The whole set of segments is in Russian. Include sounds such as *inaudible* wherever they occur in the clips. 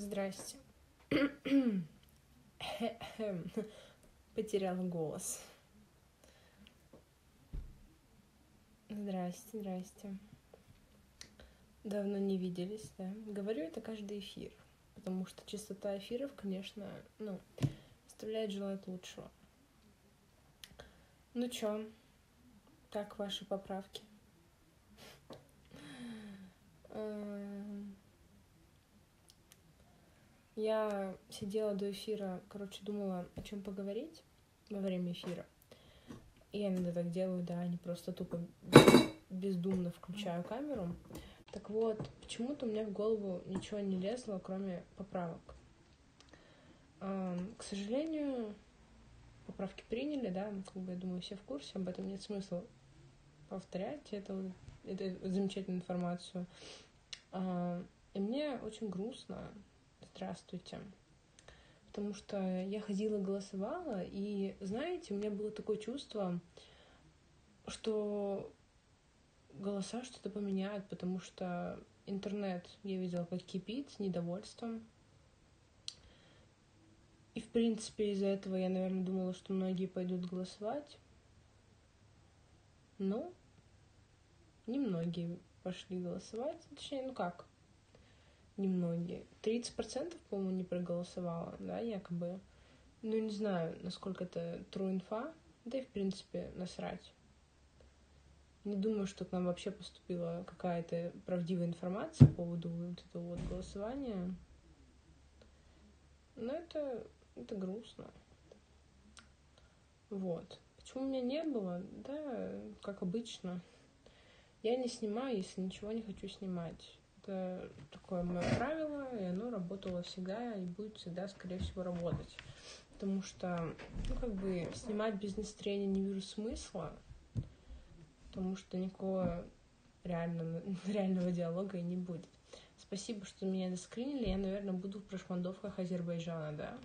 Здрасте. *coughs* Потеряла голос. Здрасте, здрасте. Давно не виделись, да. Говорю это каждый эфир, потому что частота эфиров, конечно, ну, оставляет желать лучшего. Ну чё, как ваши поправки? Эм, я сидела до эфира, короче, думала, о чем поговорить во время эфира. И я иногда так делаю, да, не просто тупо бездумно включаю камеру. Так вот, почему-то у меня в голову ничего не лезло, кроме поправок. К сожалению, поправки приняли, да, как бы, я думаю, все в курсе, об этом нет смысла повторять эту, эту замечательную информацию. И мне очень грустно, здравствуйте. Потому что я ходила, голосовала, и, знаете, у меня было такое чувство, что голоса что-то поменяют, потому что интернет, я видела, как кипит с недовольством. И, в принципе, из-за этого я, наверное, думала, что многие пойдут голосовать. Но немногие пошли голосовать. Точнее, ну как, немногие. 30%, по-моему, не проголосовало, да, якобы. Ну, не знаю, насколько это true инфа, да и, в принципе, насрать. Не думаю, что к нам вообще поступила какая-то правдивая информация по поводу вот этого вот голосования. Но это, это грустно. Вот. Почему меня не было? Да, как обычно. Я не снимаю, если ничего не хочу снимать. Это такое мое правило, и оно работало всегда и будет всегда, скорее всего, работать. Потому что, ну, как бы, снимать без настроения не вижу смысла, потому что никакого реального, *laughs* реального диалога и не будет. Спасибо, что меня заскринили. Я, наверное, буду в прошмандовках Азербайджана, да?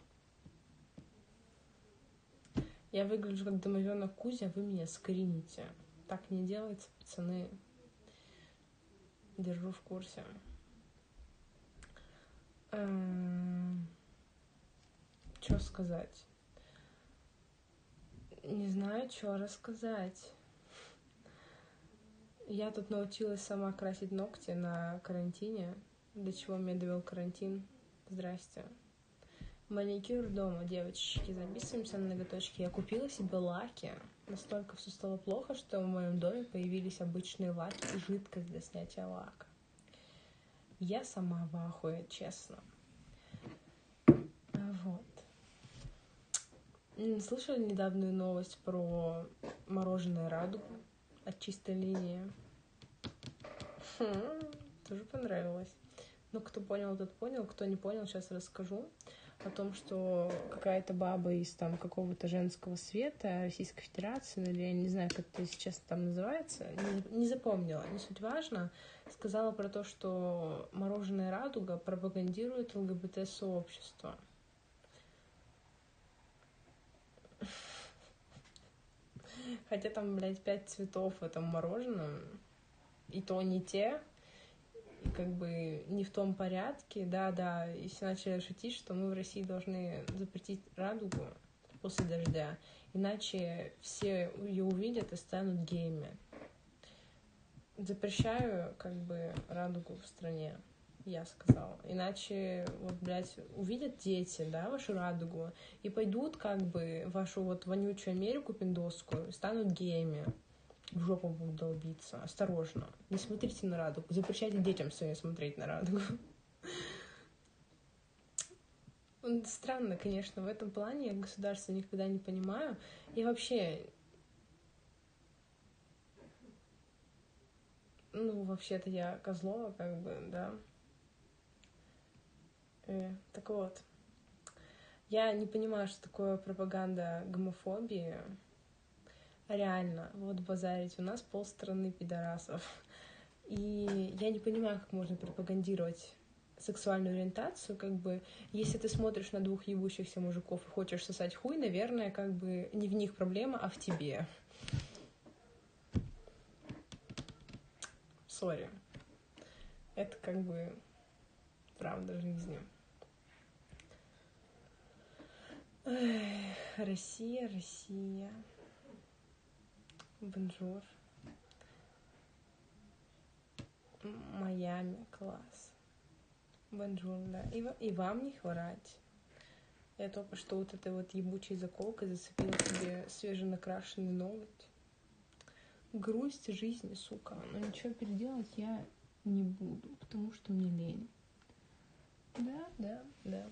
Я выгляжу как домовенок Кузя, вы меня скрините. Так не делается, пацаны. Держу в курсе. Эм, что сказать? Не знаю, что рассказать. Я тут научилась сама красить ногти на карантине, до чего меня довел карантин. Здрасте. Маникюр дома, девочки, записываемся на ноготочки. Я купила себе лаки. Настолько все стало плохо, что в моем доме появились обычные лаки и жидкость для снятия лака. Я сама в ахуе, честно. Вот. Слышали недавнюю новость про мороженое радугу от чистой линии? Хм, тоже понравилось. Ну, кто понял, тот понял. Кто не понял, сейчас расскажу о том, что какая-то баба из там какого-то женского света Российской Федерации, ну, или я не знаю, как это сейчас там называется, не, не запомнила, не суть важно, сказала про то, что мороженое радуга пропагандирует ЛГБТ-сообщество. Хотя там, блядь, пять цветов в этом мороженом, и то не те, как бы не в том порядке. Да, да, и все начали шутить, что мы в России должны запретить радугу после дождя, иначе все ее увидят и станут геями. Запрещаю, как бы, радугу в стране, я сказала. Иначе, вот, блядь, увидят дети, да, вашу радугу, и пойдут, как бы, вашу вот вонючую Америку пиндосскую, станут геями в жопу будут долбиться. Осторожно. Не смотрите на радугу. Запрещайте детям своим смотреть на радугу. Странно, конечно, в этом плане я государство никогда не понимаю. И вообще... Ну, вообще-то я Козлова, как бы, да. Э, так вот. Я не понимаю, что такое пропаганда гомофобии реально, вот базарить, у нас полстраны пидорасов. И я не понимаю, как можно пропагандировать сексуальную ориентацию, как бы, если ты смотришь на двух ебущихся мужиков и хочешь сосать хуй, наверное, как бы не в них проблема, а в тебе. Sorry. Это как бы правда жизни. Эх, Россия, Россия. Бонжур. Майами, класс. Бонжур, да. И, и вам не хворать. Я только что вот этой вот ебучей заколкой зацепила себе свеженакрашенный ноготь. Грусть жизни, сука. Но ничего переделать я не буду, потому что мне лень. Да, да, да.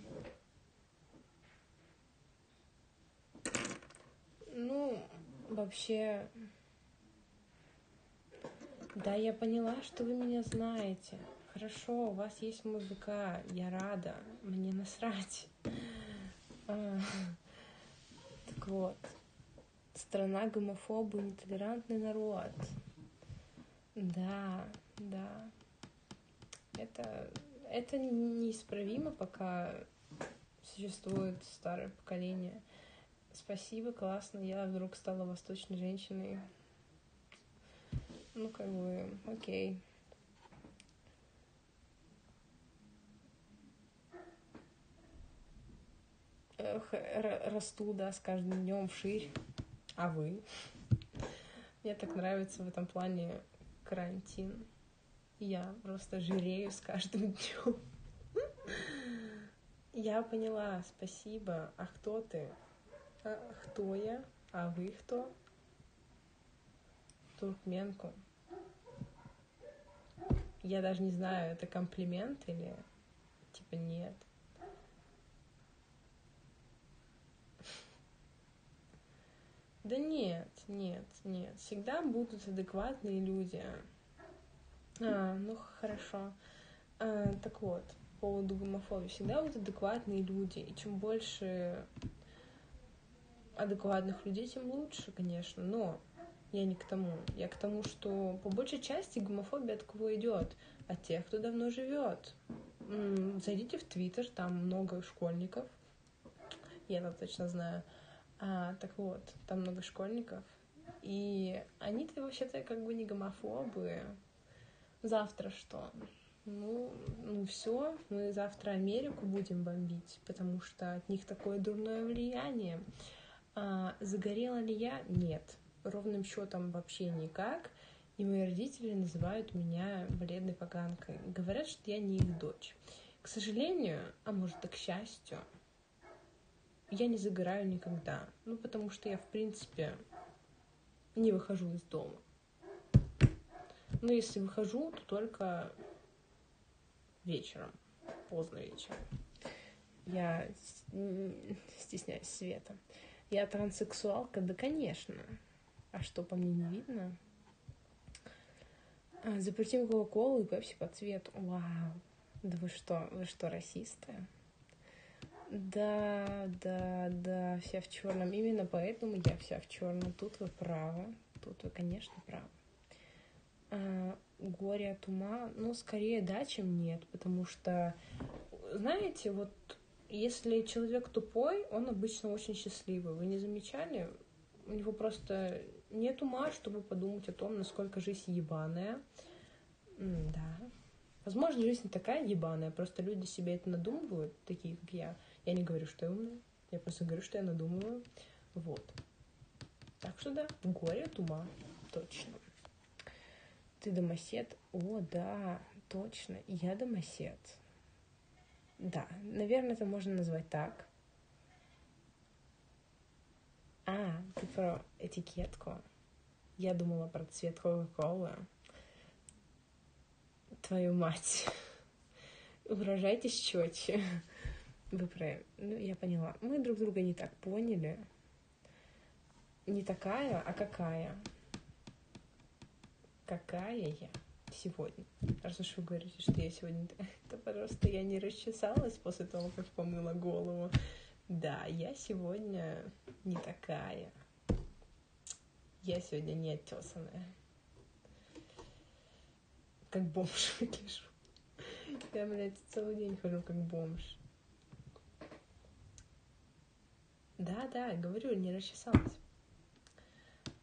Ну, вообще... Да, я поняла, что вы меня знаете. Хорошо, у вас есть ВК, я рада, мне насрать. А, так вот, страна гомофобы, нетолерантный народ. Да, да. Это, это неисправимо, пока существует старое поколение. Спасибо, классно. Я вдруг стала восточной женщиной. Ну, как бы, окей. Расту, да, с каждым днем вширь. А вы? Мне так нравится в этом плане карантин. Я просто жирею с каждым днем. Я поняла, спасибо. А кто ты? А кто я? А вы кто? Туркменку. Я даже не знаю, это комплимент или типа нет. Да нет, нет, нет. Всегда будут адекватные люди. А, ну хорошо. А, так вот, по поводу гомофобии. Всегда будут адекватные люди. И чем больше адекватных людей, тем лучше, конечно. Но я не к тому. Я к тому, что по большей части гомофобия от кого идет? От тех, кто давно живет. Зайдите в Твиттер, там много школьников. Я это точно знаю а, так вот, там много школьников, и они-то вообще-то как бы не гомофобы. Завтра что? Ну, ну все, мы завтра Америку будем бомбить, потому что от них такое дурное влияние. А, загорела ли я? Нет. Ровным счетом вообще никак. И мои родители называют меня бледной поганкой. Говорят, что я не их дочь. К сожалению, а может и к счастью, я не загораю никогда. Ну, потому что я, в принципе, не выхожу из дома. Но если выхожу, то только вечером, поздно вечером. Я стесняюсь света. Я транссексуалка, да, конечно. А что, по мне не видно? А, запретим Кока-Колу и Пепси по цвету. Вау. Да вы что, вы что, расисты? Да, да, да, вся в черном. Именно поэтому я вся в черном. Тут вы правы. Тут вы, конечно, правы. А, горе от ума, ну, скорее да, чем нет, потому что, знаете, вот если человек тупой, он обычно очень счастливый. Вы не замечали? У него просто нет ума, чтобы подумать о том, насколько жизнь ебаная. Да. Возможно, жизнь такая ебаная, просто люди себе это надумывают, такие как я. Я не говорю, что я умная, я просто говорю, что я надумываю. Вот. Так что да, горе от ума, точно. Ты домосед? О, да, точно, я домосед. Да, наверное, это можно назвать так. А, ты про этикетку. Я думала про цвет Кока-Колы. Твою мать. Выражайтесь четче. Вы про... Ну, я поняла. Мы друг друга не так поняли. Не такая, а какая. Какая я сегодня? Раз уж вы говорите, что я сегодня... то пожалуйста, я не расчесалась после того, как помыла голову. Да, я сегодня не такая. Я сегодня не оттесанная. Как бомж *laughs* выгляжу. Я, блядь, целый день хожу как бомж. Да, да, говорю, не расчесалась.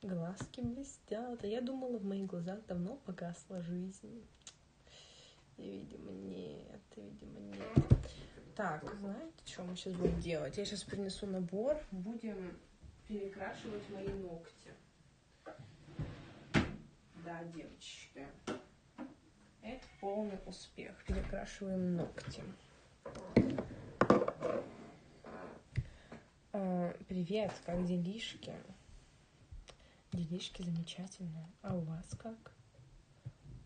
Глазки блестят. А я думала, в моих глазах давно погасла жизнь. И, видимо, нет, видимо, нет. Так, знаете, что мы сейчас будем делать? Я сейчас принесу набор, будем перекрашивать мои ногти. Да, девочки. Это полный успех. Перекрашиваем ногти. А, привет, как делишки? Делишки замечательно. А у вас как?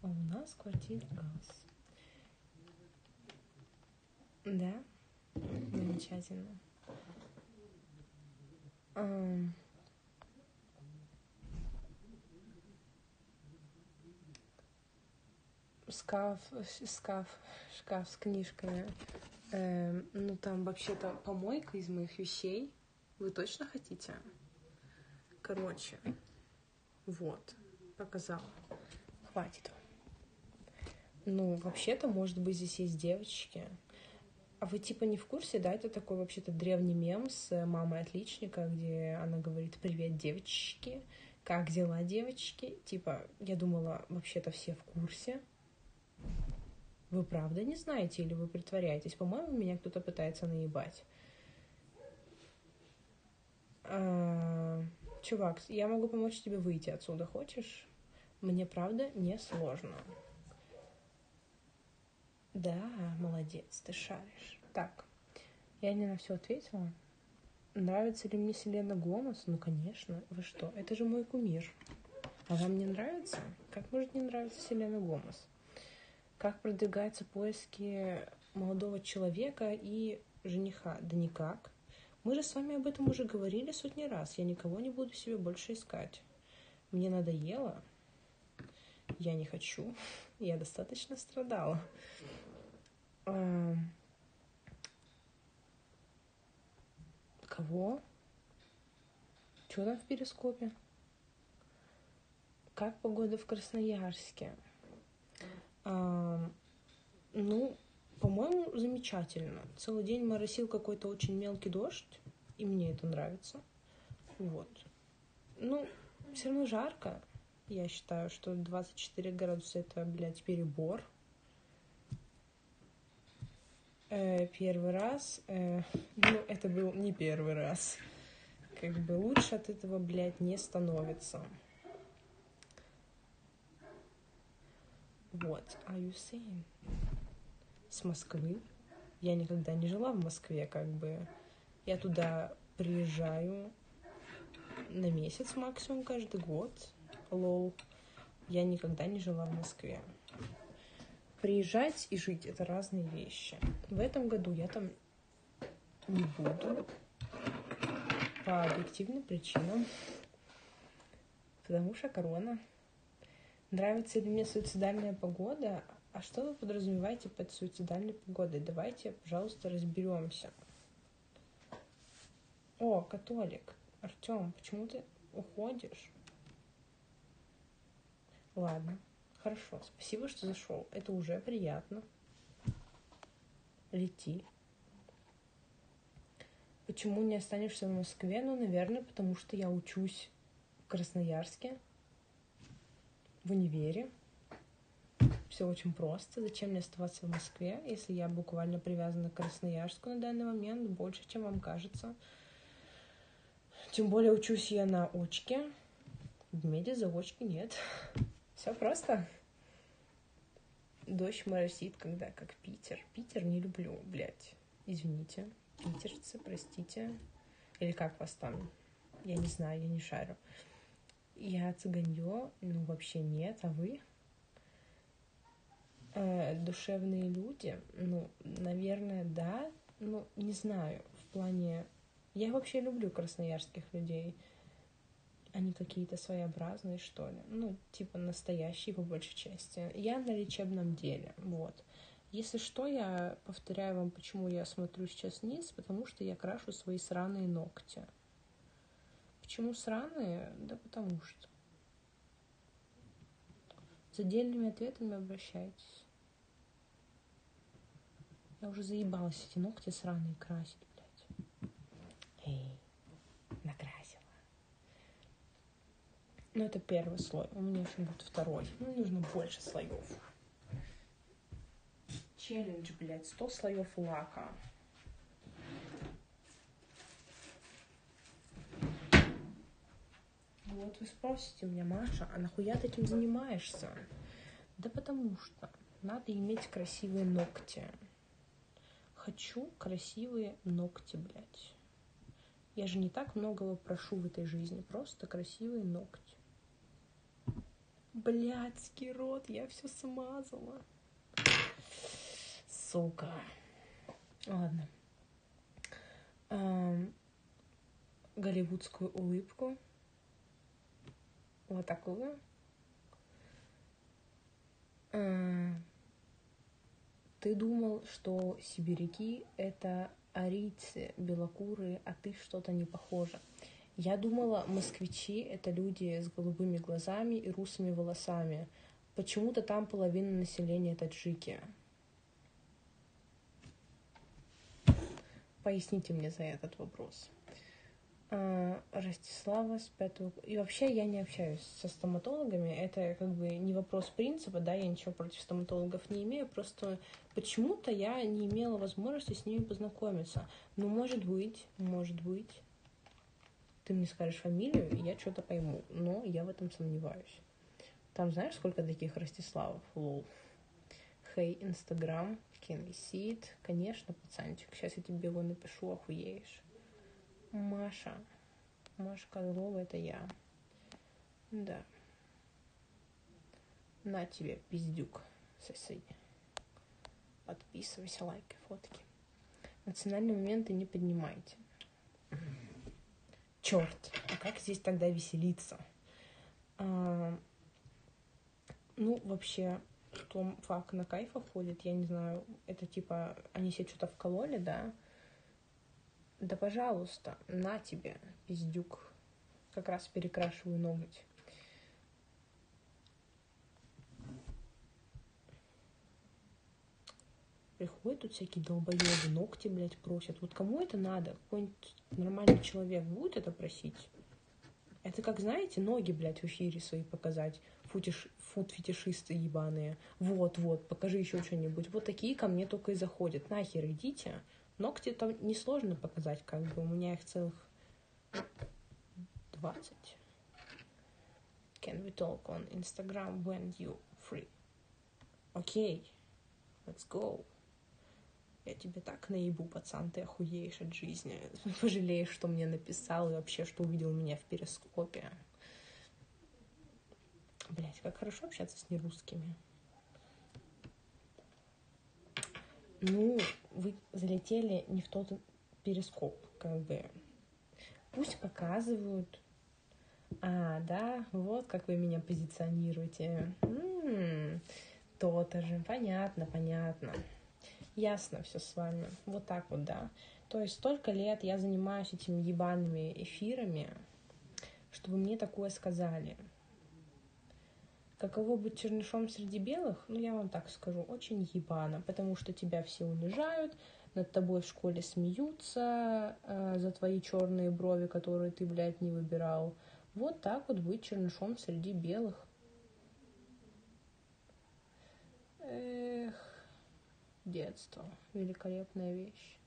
А у нас в квартире газ. Да? Замечательно. Скаф, скаф, шкаф с книжками. Эм, ну, там вообще-то помойка из моих вещей. Вы точно хотите? Короче, вот, показала. Хватит. Ну, вообще-то, может быть, здесь есть девочки. А вы типа не в курсе, да? Это такой вообще-то древний мем с мамой отличника, где она говорит «Привет, девочки!» Как дела, девочки? Типа, я думала, вообще-то все в курсе. Вы правда не знаете или вы притворяетесь? По-моему, меня кто-то пытается наебать. А, чувак, я могу помочь тебе выйти отсюда, хочешь? Мне правда не сложно. Да, молодец, ты шаришь. Так, я не на все ответила. Нравится ли мне Селена Гомес? Ну, конечно. Вы что? Это же мой кумир. А вам не нравится? Как может не нравиться Селена Гомес? Как продвигаются поиски молодого человека и жениха? Да никак. Мы же с вами об этом уже говорили сотни раз. Я никого не буду себе больше искать. Мне надоело. Я не хочу. Я достаточно страдала. Кого? Что там в перископе? Как погода в Красноярске? А, ну, по-моему, замечательно. Целый день моросил какой-то очень мелкий дождь, и мне это нравится. Вот. Ну, все равно жарко. Я считаю, что 24 градуса это, блядь, перебор. Э, первый раз, э, ну, это был не первый раз. Как бы лучше от этого, блядь, не становится. Вот, are you saying? С Москвы. Я никогда не жила в Москве, как бы. Я туда приезжаю на месяц максимум каждый год. Лол. Я никогда не жила в Москве приезжать и жить — это разные вещи. В этом году я там не буду по объективным причинам, потому что корона. Нравится ли мне суицидальная погода? А что вы подразумеваете под суицидальной погодой? Давайте, пожалуйста, разберемся. О, католик. Артем, почему ты уходишь? Ладно. Хорошо, спасибо, что зашел. Это уже приятно. Лети. Почему не останешься в Москве? Ну, наверное, потому что я учусь в Красноярске, в универе. Все очень просто. Зачем мне оставаться в Москве, если я буквально привязана к Красноярску на данный момент больше, чем вам кажется? Тем более учусь я на очке. В меди заочки нет. Все просто. Дождь моросит, когда как Питер. Питер не люблю, блядь. Извините. Питерцы, простите. Или как вас там? Я не знаю, я не шарю. Я цыганье, ну вообще нет, а вы? Э, душевные люди, ну, наверное, да, ну, не знаю, в плане... Я вообще люблю красноярских людей они какие-то своеобразные, что ли. Ну, типа настоящие по большей части. Я на лечебном деле, вот. Если что, я повторяю вам, почему я смотрю сейчас вниз, потому что я крашу свои сраные ногти. Почему сраные? Да потому что. С отдельными ответами обращайтесь. Я уже заебалась эти ногти сраные красить, Ну это первый слой. У меня еще будет второй. Ну, нужно больше слоев. Челлендж, блядь, 100 слоев лака. Вот вы спросите у меня, Маша, а нахуя ты этим занимаешься? Да потому что надо иметь красивые ногти. Хочу красивые ногти, блядь. Я же не так многого прошу в этой жизни, просто красивые ногти. Блядский рот, я все смазала. Сука. Ладно. Эм, голливудскую улыбку. Вот такую. Эм, ты думал, что сибиряки — это арийцы, белокурые, а ты что-то не похоже. Я думала, москвичи — это люди с голубыми глазами и русыми волосами. Почему-то там половина населения таджики. Поясните мне за этот вопрос. А, Ростислава с пятого... И вообще я не общаюсь со стоматологами. Это как бы не вопрос принципа, да, я ничего против стоматологов не имею. Просто почему-то я не имела возможности с ними познакомиться. Ну, может быть, может быть, ты мне скажешь фамилию, и я что-то пойму. Но я в этом сомневаюсь. Там знаешь, сколько таких Ростиславов? Лол. Хей, Инстаграм, can we see it? Конечно, пацанчик. Сейчас я тебе его напишу, охуеешь. Маша. Маша Козлова это я. Да. На тебе, пиздюк, соседи. Подписывайся, лайки, фотки. Национальные моменты не поднимайте. Черт, а как здесь тогда веселиться? А, ну, вообще, что фак на кайфа ходит, я не знаю, это типа, они себе что-то вкололи, да? Да, пожалуйста, на тебе, пиздюк. Как раз перекрашиваю ноготь. Приходят тут всякие долбоебы, ногти, блядь, просят. Вот кому это надо? Какой-нибудь нормальный человек будет это просить? Это как, знаете, ноги, блядь, в эфире свои показать. Футиш, фут-фетишисты ебаные. Вот-вот, покажи еще что-нибудь. Вот такие ко мне только и заходят. Нахер идите. Ногти там несложно показать, как бы. У меня их целых 20. Can we talk on Instagram when you free? Окей, okay. let's go. Я тебе так наебу, пацан, ты охуеешь от жизни. *laughs* Пожалеешь, что мне написал и вообще, что увидел меня в перископе. Блять, как хорошо общаться с нерусскими. Ну, вы залетели не в тот перископ, как бы. Пусть показывают. А, да, вот как вы меня позиционируете. М-м, то-то же. Понятно, понятно. Ясно все с вами. Вот так вот, да. То есть столько лет я занимаюсь этими ебаными эфирами, чтобы мне такое сказали. Каково быть чернышом среди белых? Ну, я вам так скажу, очень ебано, потому что тебя все унижают, над тобой в школе смеются э, за твои черные брови, которые ты, блядь, не выбирал. Вот так вот быть чернышом среди белых. Эх, детство. Великолепная вещь.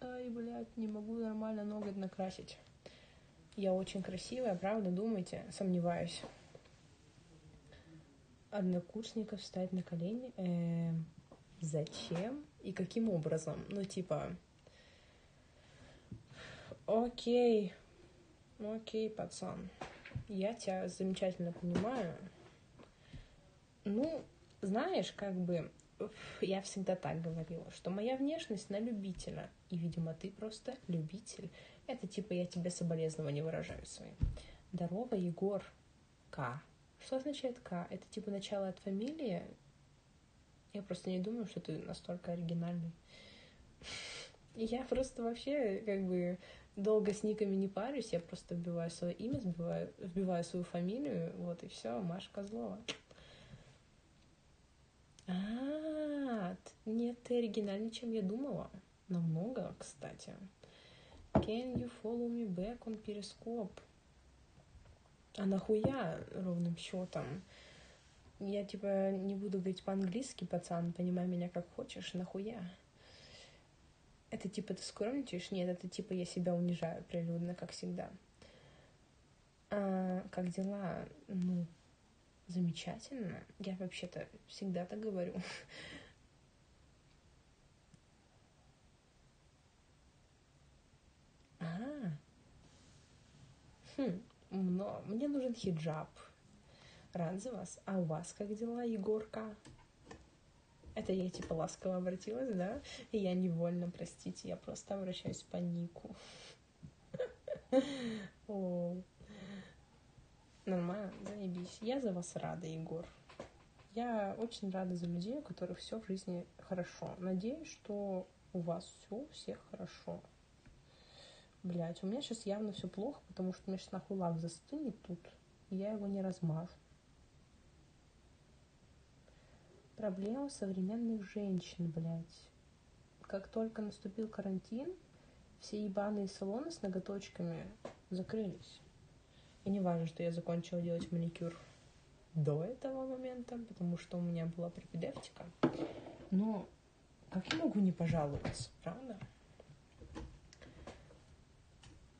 Ай, блядь, не могу нормально ноготь накрасить. Я очень красивая, правда, думаете? Сомневаюсь. Однокурсников встать на колени? Э, зачем и каким образом? Ну, типа, окей, окей, пацан, я тебя замечательно понимаю. Ну, знаешь, как бы я всегда так говорила, что моя внешность на любителя, и, видимо, ты просто любитель. Это типа я тебе соболезнования выражаю свои. Здорово, Егор. К. Что означает К? Это типа начало от фамилии? Я просто не думаю, что ты настолько оригинальный. *laughs* Я просто вообще как бы долго с никами не парюсь, я просто вбиваю свое имя, вбиваю, вбиваю свою фамилию, вот и все, Маша Козлова. А, нет, ты оригинальнее, чем я думала. Намного, кстати. Can you follow me back on Periscope? А нахуя ровным счетом? я, типа, не буду говорить по-английски, пацан, понимай меня как хочешь, нахуя? Это, типа, ты скромничаешь? Нет, это, типа, я себя унижаю прилюдно, как всегда. А, как дела? Ну, замечательно. Я вообще-то всегда так говорю. *laughs* А, хм, но мне нужен хиджаб. Рад за вас. А у вас как дела, Егорка? Это я типа ласково обратилась, да? И я невольно, простите, я просто обращаюсь по нику. *laughs* Нормально, заебись. Я за вас рада, Егор. Я очень рада за людей, у которых все в жизни хорошо. Надеюсь, что у вас все у хорошо. Блять, у меня сейчас явно все плохо, потому что у меня сейчас нахуй лак застынет тут, я его не размажу. Проблема современных женщин, блядь. Как только наступил карантин, все ебаные салоны с ноготочками закрылись. И не важно, что я закончила делать маникюр до этого момента, потому что у меня была пропедевтика. Но как я могу не пожаловаться, правда?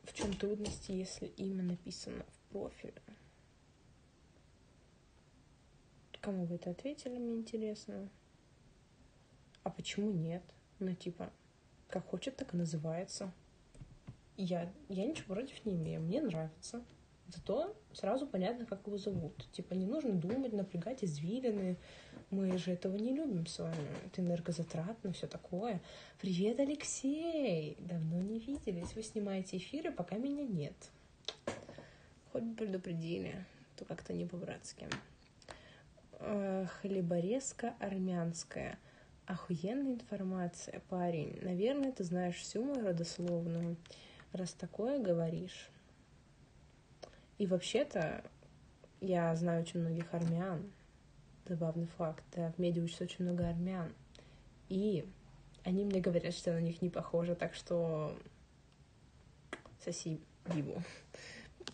В чем трудности, если имя написано в профиле? Кому вы это ответили, мне интересно. А почему нет? Ну, типа, как хочет, так и называется. Я, я ничего против не имею, мне нравится. Зато сразу понятно, как его зовут. Типа не нужно думать, напрягать извилины. Мы же этого не любим с вами. Это энергозатратно, все такое. Привет, Алексей! Давно не виделись. Вы снимаете эфиры, пока меня нет. Хоть бы предупредили, то как-то не по-братски. Э, хлеборезка армянская. Охуенная информация, парень. Наверное, ты знаешь всю мою родословную. Раз такое говоришь. И вообще-то я знаю очень многих армян. Забавный факт. Да, в медиа учатся очень много армян. И они мне говорят, что на них не похоже, так что соси бибу.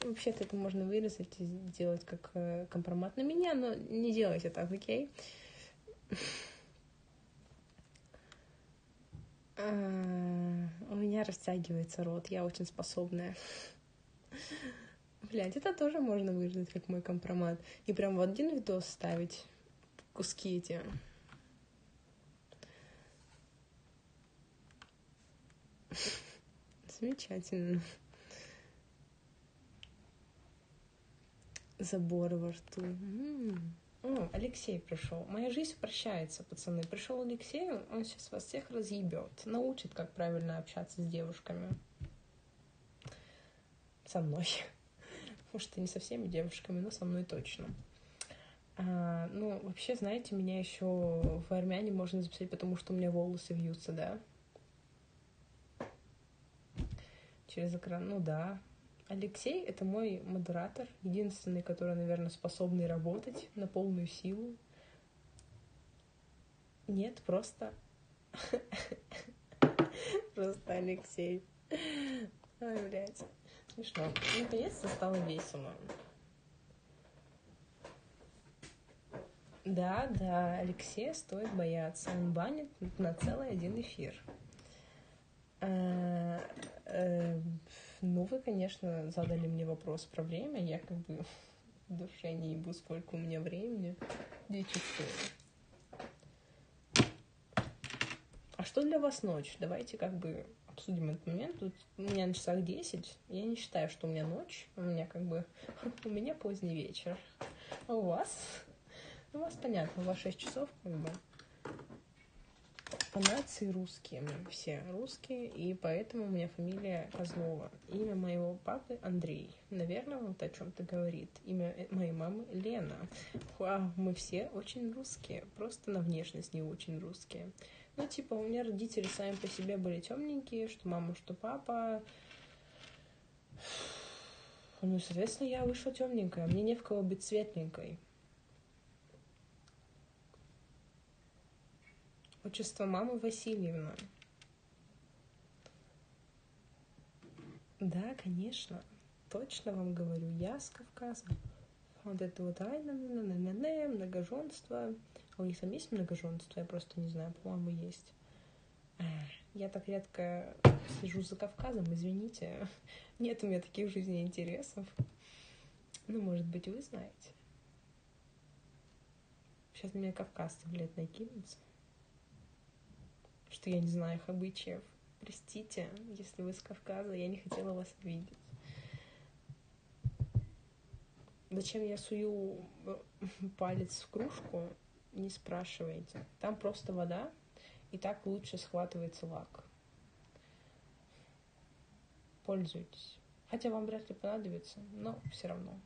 Вообще-то это можно вырезать и сделать как э, компромат на меня, но не делайте так, окей? А, у меня растягивается рот, я очень способная. Блять, это тоже можно вырезать как мой компромат. И прям в один видос ставить куски эти. Замечательно. Забор во рту. М-м. О, Алексей пришел. Моя жизнь прощается, пацаны. Пришел Алексей, он сейчас вас всех разъебет. Научит, как правильно общаться с девушками. Со мной. *laughs* Может, и не со всеми девушками, но со мной точно. А, ну, вообще, знаете, меня еще в армяне можно записать, потому что у меня волосы вьются, да? Через экран, ну да. Алексей — это мой модератор, единственный, который, наверное, способный работать на полную силу. Нет, просто... *laughs* Просто Алексей. Ой, блядь смешно. Наконец-то стало весело. Да, да, Алексея стоит бояться. Он банит на целый один эфир. Ну, вы, конечно, задали мне вопрос про время. Я как бы в душе не ебу, сколько у меня времени. Дичествую. А что для вас ночь? Давайте как бы обсудим этот момент. Тут у меня на часах 10. Я не считаю, что у меня ночь. У меня как бы... *laughs* У меня поздний вечер. А у вас? У вас понятно, у вас 6 часов как бы. По нации русские мы все русские, и поэтому у меня фамилия Козлова. Имя моего папы Андрей. Наверное, вот о чем-то говорит. Имя моей мамы Лена. Вау, мы все очень русские, просто на внешность не очень русские. Ну, типа, у меня родители сами по себе были темненькие, что мама, что папа. Ну, соответственно, я вышла темненькая. Мне не в кого быть светленькой. Отчество мамы Васильевна. Да, конечно. Точно вам говорю. Я с Кавказа. вот это вот ай на на на на на многоженство. А у них там есть многоженство? Я просто не знаю, по-моему, есть. Я так редко слежу за Кавказом, извините. *laughs* Нет у меня таких жизней интересов. Ну, может быть, вы знаете. Сейчас на меня кавказцы, блядь, накинутся. Что я не знаю их обычаев. Простите, если вы с Кавказа, я не хотела вас видеть. Зачем я сую э, *laughs* палец в кружку, не спрашивайте. Там просто вода, и так лучше схватывается лак. Пользуйтесь. Хотя вам вряд ли понадобится, но все равно.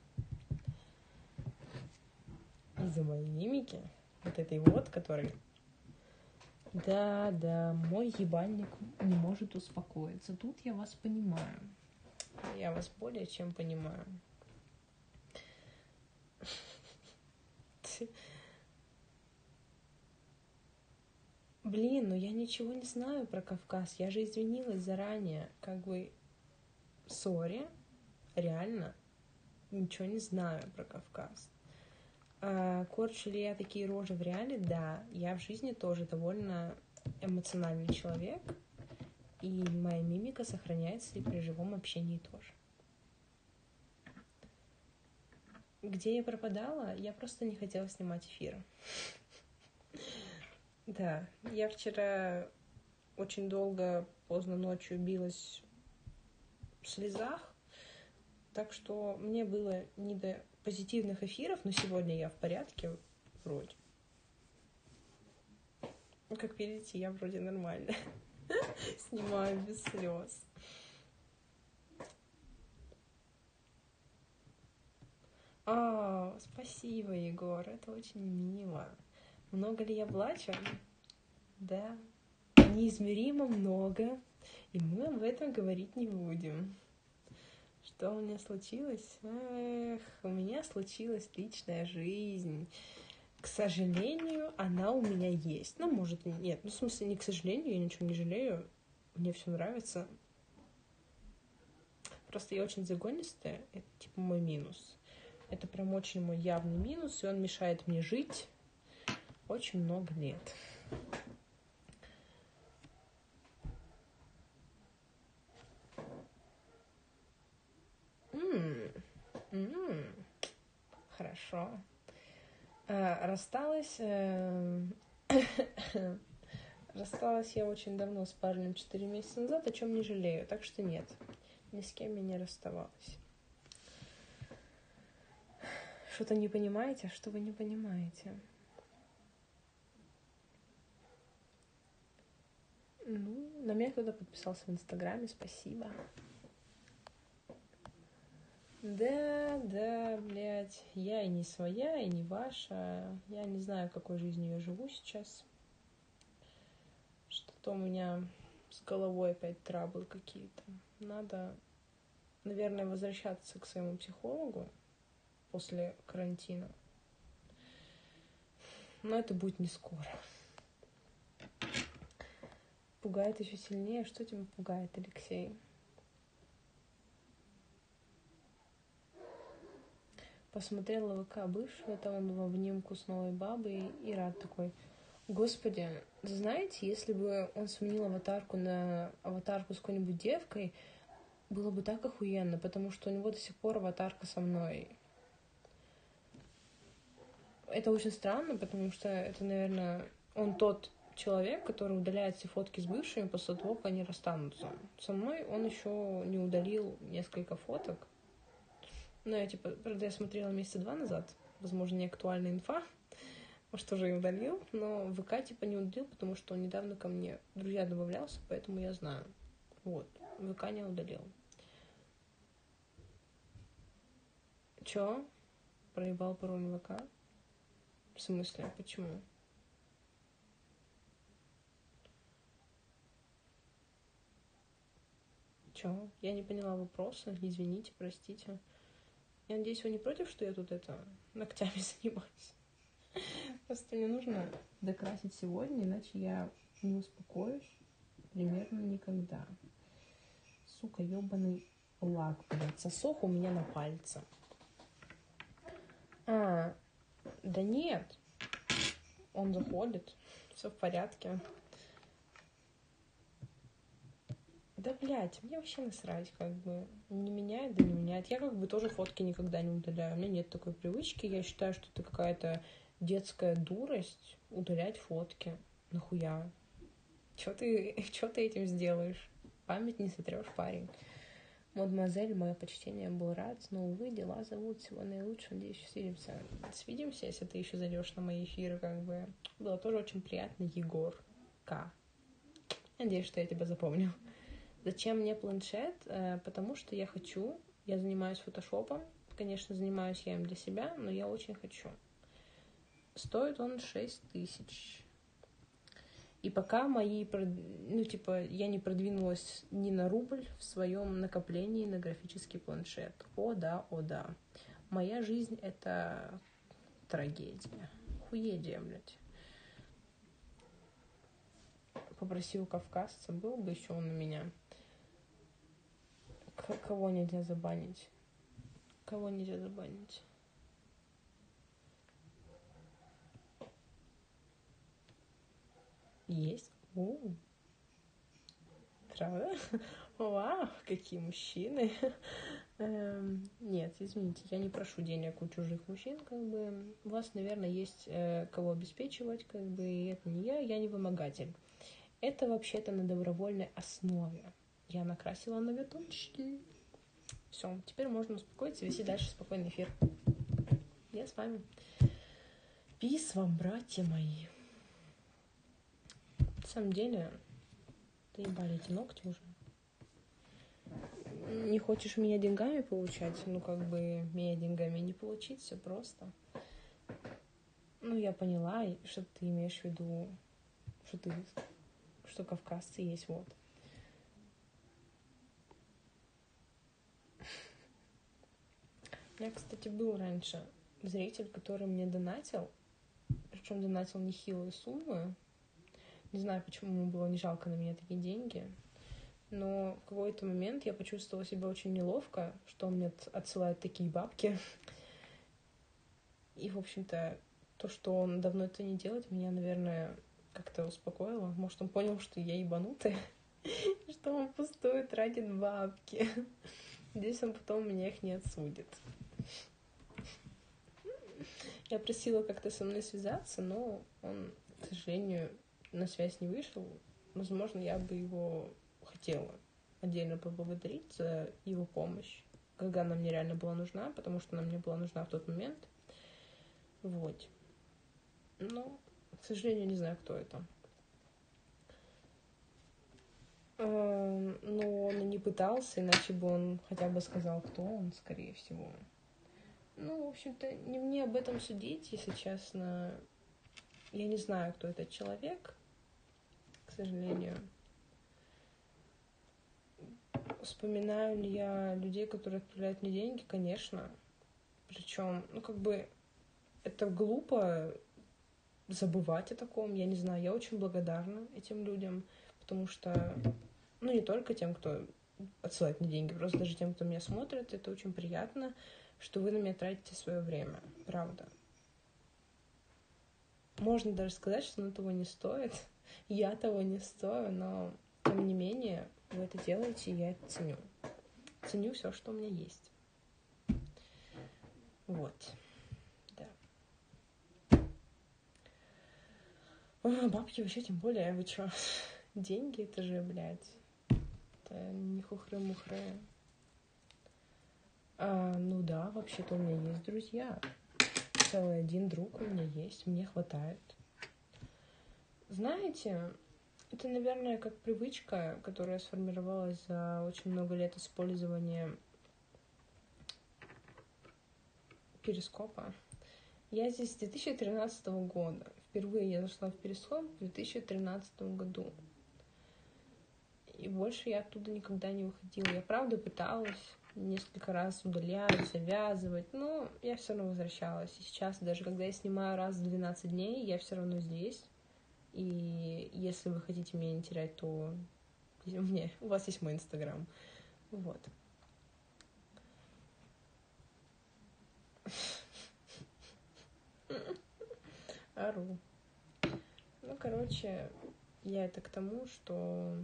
Из-за моей мимики, вот этой вот, который... Да, да, мой ебальник не может успокоиться. Тут я вас понимаю. Я вас более чем понимаю. Блин, ну я ничего не знаю про Кавказ. Я же извинилась заранее. Как бы, сори, реально, ничего не знаю про Кавказ. А, корчу ли я такие рожи в реале? Да. Я в жизни тоже довольно эмоциональный человек. И моя мимика сохраняется и при живом общении тоже. Где я пропадала? Я просто не хотела снимать эфир. *laughs* Да, я вчера очень долго, поздно ночью билась в слезах, так что мне было не до позитивных эфиров, но сегодня я в порядке вроде. Ну, как видите, я вроде нормально *laughs* снимаю без слез. А, спасибо, Егор, это очень мило. Много ли я плачу? Да, неизмеримо много. И мы об этом говорить не будем. Что у меня случилось? Эх, у меня случилась личная жизнь. К сожалению, она у меня есть. Ну, может, нет. Ну, в смысле, не к сожалению, я ничего не жалею. Мне все нравится. Просто я очень загонистая. Это типа мой минус. Это прям очень мой явный минус, и он мешает мне жить очень много лет. М-м-м. Хорошо. А, рассталась... Э, *coughs* рассталась я очень давно с парнем 4 месяца назад, о чем не жалею, так что нет, ни с кем я не расставалась. Что-то не понимаете? А что вы не понимаете? Ну, на меня кто-то подписался в Инстаграме, спасибо. Да, да, блядь, я и не своя, и не ваша. Я не знаю, какой жизнью я живу сейчас. Что-то у меня с головой опять траблы какие-то. Надо, наверное, возвращаться к своему психологу после карантина. Но это будет не скоро пугает еще сильнее. Что тебя пугает, Алексей? Посмотрела ВК бывшего, там он в обнимку с новой бабой, и рад такой, господи, знаете, если бы он сменил аватарку на аватарку с какой-нибудь девкой, было бы так охуенно, потому что у него до сих пор аватарка со мной. Это очень странно, потому что это, наверное, он тот человек, который удаляет все фотки с бывшими после того, как они расстанутся. Со мной он еще не удалил несколько фоток. Ну, я, типа, правда, я смотрела месяца два назад. Возможно, не актуальная инфа. *laughs* Может, уже и удалил. Но ВК, типа, не удалил, потому что он недавно ко мне друзья добавлялся, поэтому я знаю. Вот. ВК не удалил. Чё? Проебал пароль ВК? В смысле? Почему? Чё? Я не поняла вопроса. Извините, простите. Я надеюсь, вы не против, что я тут это ногтями *laughs* занимаюсь? Просто мне нужно докрасить сегодня, иначе я не успокоюсь примерно никогда. Сука, ёбаный лак, блядь. Сосох у меня на пальце. А, да нет. Он заходит. Все в порядке. Да, блядь, мне вообще насрать, как бы. Не меняет, да не меняет. Я как бы тоже фотки никогда не удаляю. У меня нет такой привычки. Я считаю, что это какая-то детская дурость удалять фотки. Нахуя? Чё ты, *laughs* чё ты этим сделаешь? Память не сотрешь, парень. Мадемуазель, мое почтение, был рад, но, увы, дела зовут всего наилучшего. Надеюсь, свидимся. Свидимся, если ты еще зайдешь на мои эфиры, как бы. Было тоже очень приятно, Егор К. Надеюсь, что я тебя запомнил. Зачем мне планшет? Э, потому что я хочу, я занимаюсь фотошопом, конечно, занимаюсь я им для себя, но я очень хочу. Стоит он 6 тысяч. И пока мои, ну, типа, я не продвинулась ни на рубль в своем накоплении на графический планшет. О, да, о, да. Моя жизнь — это трагедия. Хуедия, блядь. Попросил кавказца, был бы еще он у меня. К кого нельзя забанить? Кого нельзя забанить? Есть. У. Правда? Вау, какие мужчины. Эм, нет, извините, я не прошу денег у чужих мужчин, как бы. У вас, наверное, есть э, кого обеспечивать, как бы, и это не я, я не вымогатель. Это вообще-то на добровольной основе. Я накрасила ноготочки. Все, теперь можно успокоиться, вести дальше спокойный эфир. Я с вами. Пис вам, братья мои самом деле, ты ебали эти ногти уже. Не хочешь меня деньгами получать? Ну, как бы, меня деньгами не получить, все просто. Ну, я поняла, что ты имеешь в виду, что ты, что кавказцы есть, вот. У меня, кстати, был раньше зритель, который мне донатил, причем донатил нехилые суммы, не знаю, почему ему было не жалко на меня такие деньги, но в какой-то момент я почувствовала себя очень неловко, что он мне отсылает такие бабки. И, в общем-то, то, что он давно это не делает, меня, наверное, как-то успокоило. Может, он понял, что я ебанутая, *laughs* что он пустую тратит бабки. Здесь он потом меня их не отсудит. Я просила как-то со мной связаться, но он, к сожалению, на связь не вышел, возможно, я бы его хотела отдельно поблагодарить за его помощь, когда она мне реально была нужна, потому что она мне была нужна в тот момент. Вот. Но, к сожалению, не знаю, кто это. Эм, но он не пытался, иначе бы он хотя бы сказал, кто он, скорее всего. Ну, в общем-то, не мне об этом судить, если честно. Я не знаю, кто этот человек сожалению. Вспоминаю ли я людей, которые отправляют мне деньги? Конечно. Причем, ну, как бы, это глупо забывать о таком. Я не знаю, я очень благодарна этим людям, потому что, ну, не только тем, кто отсылает мне деньги, просто даже тем, кто меня смотрит, это очень приятно, что вы на меня тратите свое время, правда. Можно даже сказать, что оно того не стоит, *laughs* я того не стою, но тем не менее вы это делаете, и я это ценю. Ценю все, что у меня есть. Вот. Да. О, бабки вообще тем более, вы чё? *laughs* Деньги это же, блядь, это не хухры-мухры. А, ну да, вообще-то у меня есть друзья. Целый один друг у меня есть, мне хватает. Знаете, это, наверное, как привычка, которая сформировалась за очень много лет использования перископа. Я здесь с 2013 года. Впервые я зашла в перископ в 2013 году. И больше я оттуда никогда не выходила. Я правда пыталась несколько раз удалять, завязывать, но я все равно возвращалась. И сейчас, даже когда я снимаю раз в 12 дней, я все равно здесь. И если вы хотите меня не терять, то *laughs* мне, у вас есть мой инстаграм. Вот. Ору. Ну, короче, я это к тому, что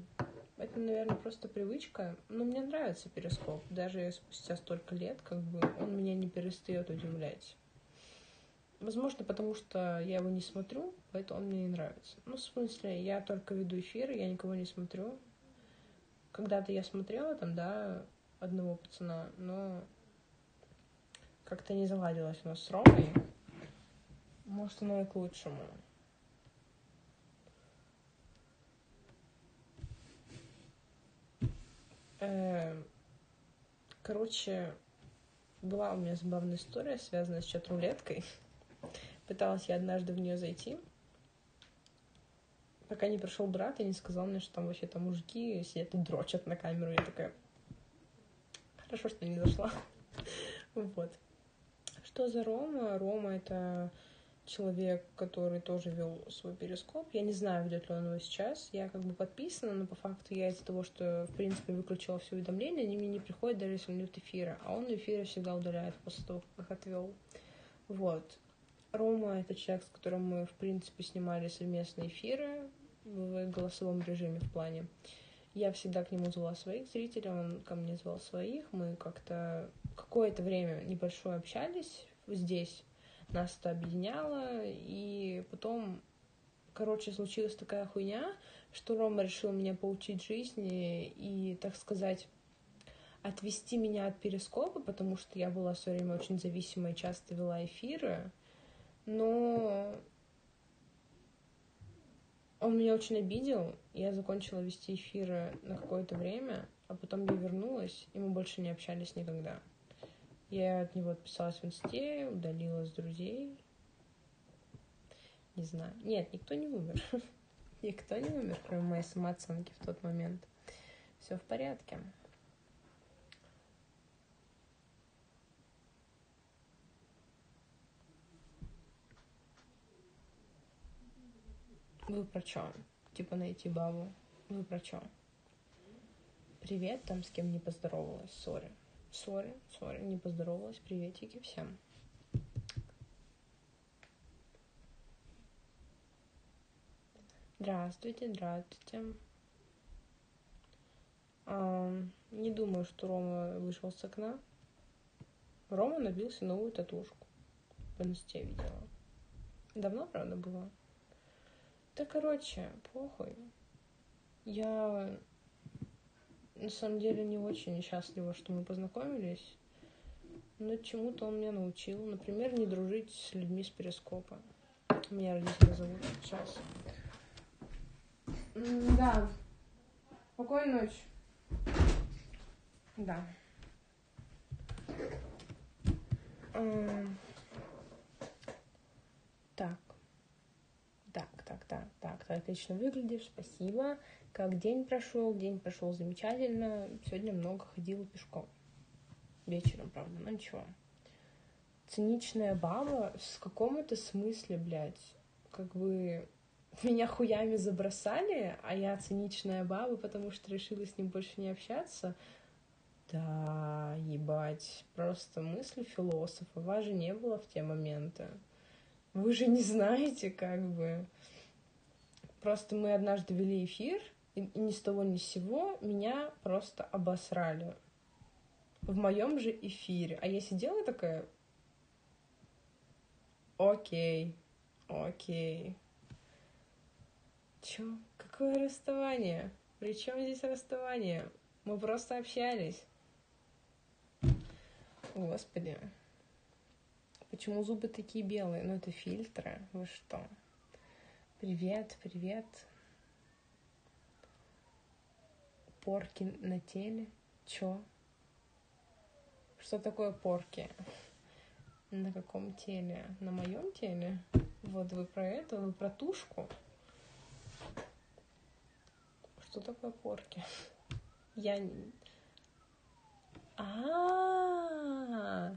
это, наверное, просто привычка. Но мне нравится перископ. Даже спустя столько лет, как бы, он меня не перестает удивлять. Возможно, потому что я его не смотрю, поэтому он мне не нравится. Ну, в смысле, я только веду эфиры, я никого не смотрю. Когда-то я смотрела там, да, одного пацана, но как-то не заладилось у нас с Ромой. Может, оно и к лучшему. Эм, короче, была у меня забавная история, связанная с чат-рулеткой. *laughs* Пыталась я однажды в нее зайти. Пока не пришел брат и не сказал мне, что там вообще там мужики сидят и дрочат на камеру. Я такая, хорошо, что не зашла. *laughs* Вот. Что за Рома? Рома — это человек, который тоже вел свой перископ. Я не знаю, ведет ли он его сейчас. Я как бы подписана, но по факту я из-за того, что, в принципе, выключила все уведомления, они мне не приходят, даже если он идет эфира. А он эфиры всегда удаляет после того, как отвел. Вот. Рома — это человек, с которым мы, в принципе, снимали совместные эфиры в голосовом режиме в плане. Я всегда к нему звала своих зрителей, он ко мне звал своих. Мы как-то какое-то время небольшое общались здесь, нас это объединяло, и потом, короче, случилась такая хуйня, что Рома решил меня поучить жизни и, так сказать, отвести меня от перископа, потому что я была все время очень зависимой, часто вела эфиры, но он меня очень обидел, я закончила вести эфиры на какое-то время, а потом я вернулась, и мы больше не общались никогда. Я от него отписалась в инсте, удалила с друзей. Не знаю. Нет, никто не умер. *laughs* никто не умер, кроме моей самооценки в тот момент. Все в порядке. Вы про чё? Типа найти бабу. Вы про чё? Привет, там с кем не поздоровалась, sorry. Sorry, sorry, не поздоровалась. Приветики всем. Здравствуйте, здравствуйте. А, не думаю, что Рома вышел с окна. Рома набил себе новую татушку. В инсте видела. Давно, правда, было? Да, короче, похуй. Я на самом деле не очень счастлива, что мы познакомились. Но чему-то он меня научил. Например, не дружить с людьми с перископа. Меня родители зовут сейчас. Да. Спокойной ночи. Да. Так. Так, так, так, так, ты отлично выглядишь, спасибо. Как день прошел? День прошел замечательно. Сегодня много ходила пешком. Вечером, правда, но ничего. Циничная баба в каком это смысле, блядь? Как бы *laughs* меня хуями забросали, а я циничная баба, потому что решила с ним больше не общаться. Да, ебать, просто мысли философа. Вас же не было в те моменты. Вы же не знаете, как бы. Просто мы однажды вели эфир, и ни с того ни с сего меня просто обосрали. В моем же эфире. А я сидела такая, окей, окей. Чё? Какое расставание? При чем здесь расставание? Мы просто общались. Господи. Почему зубы такие белые? Ну, это фильтры. Вы что? Привет, привет. Порки на теле. Чё? Что такое порки? На каком теле? На моем теле? Вот вы про это, вы про тушку? Что такое порки? Я... А,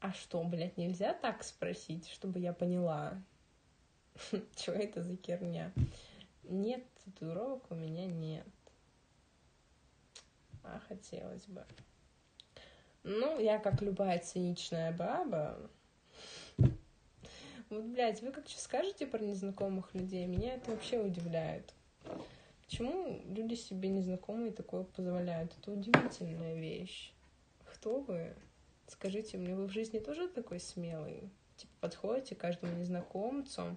а что, блядь, нельзя так спросить, чтобы я поняла? *laughs* Что это за херня? Нет, татуировок у меня нет а хотелось бы. Ну, я как любая циничная баба, Вот, блядь, вы как сейчас скажете про незнакомых людей, меня это вообще удивляет. Почему люди себе незнакомые такое позволяют? Это удивительная вещь. Кто вы? Скажите мне, вы в жизни тоже такой смелый? Типа подходите к каждому незнакомцу,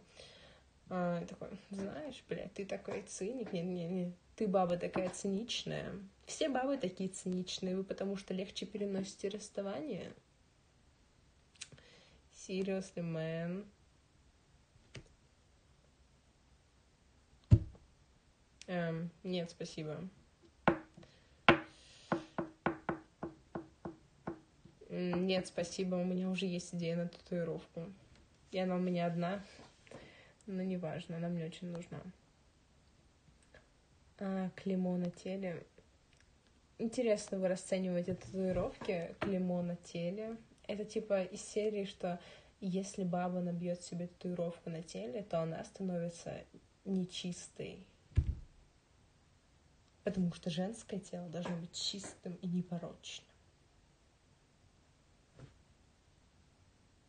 а, такой, знаешь, блядь, ты такой циник, не, не, не, ты баба такая циничная. Все бабы такие циничные, вы потому что легче переносите расставание. Seriously, man. Эм, нет, спасибо. Нет, спасибо, у меня уже есть идея на татуировку. И она у меня одна, но неважно, она мне очень нужна. А, клеймо на теле. Интересно, вы расцениваете татуировки клеймо на теле. Это типа из серии, что если баба набьет себе татуировку на теле, то она становится нечистой. Потому что женское тело должно быть чистым и непорочным.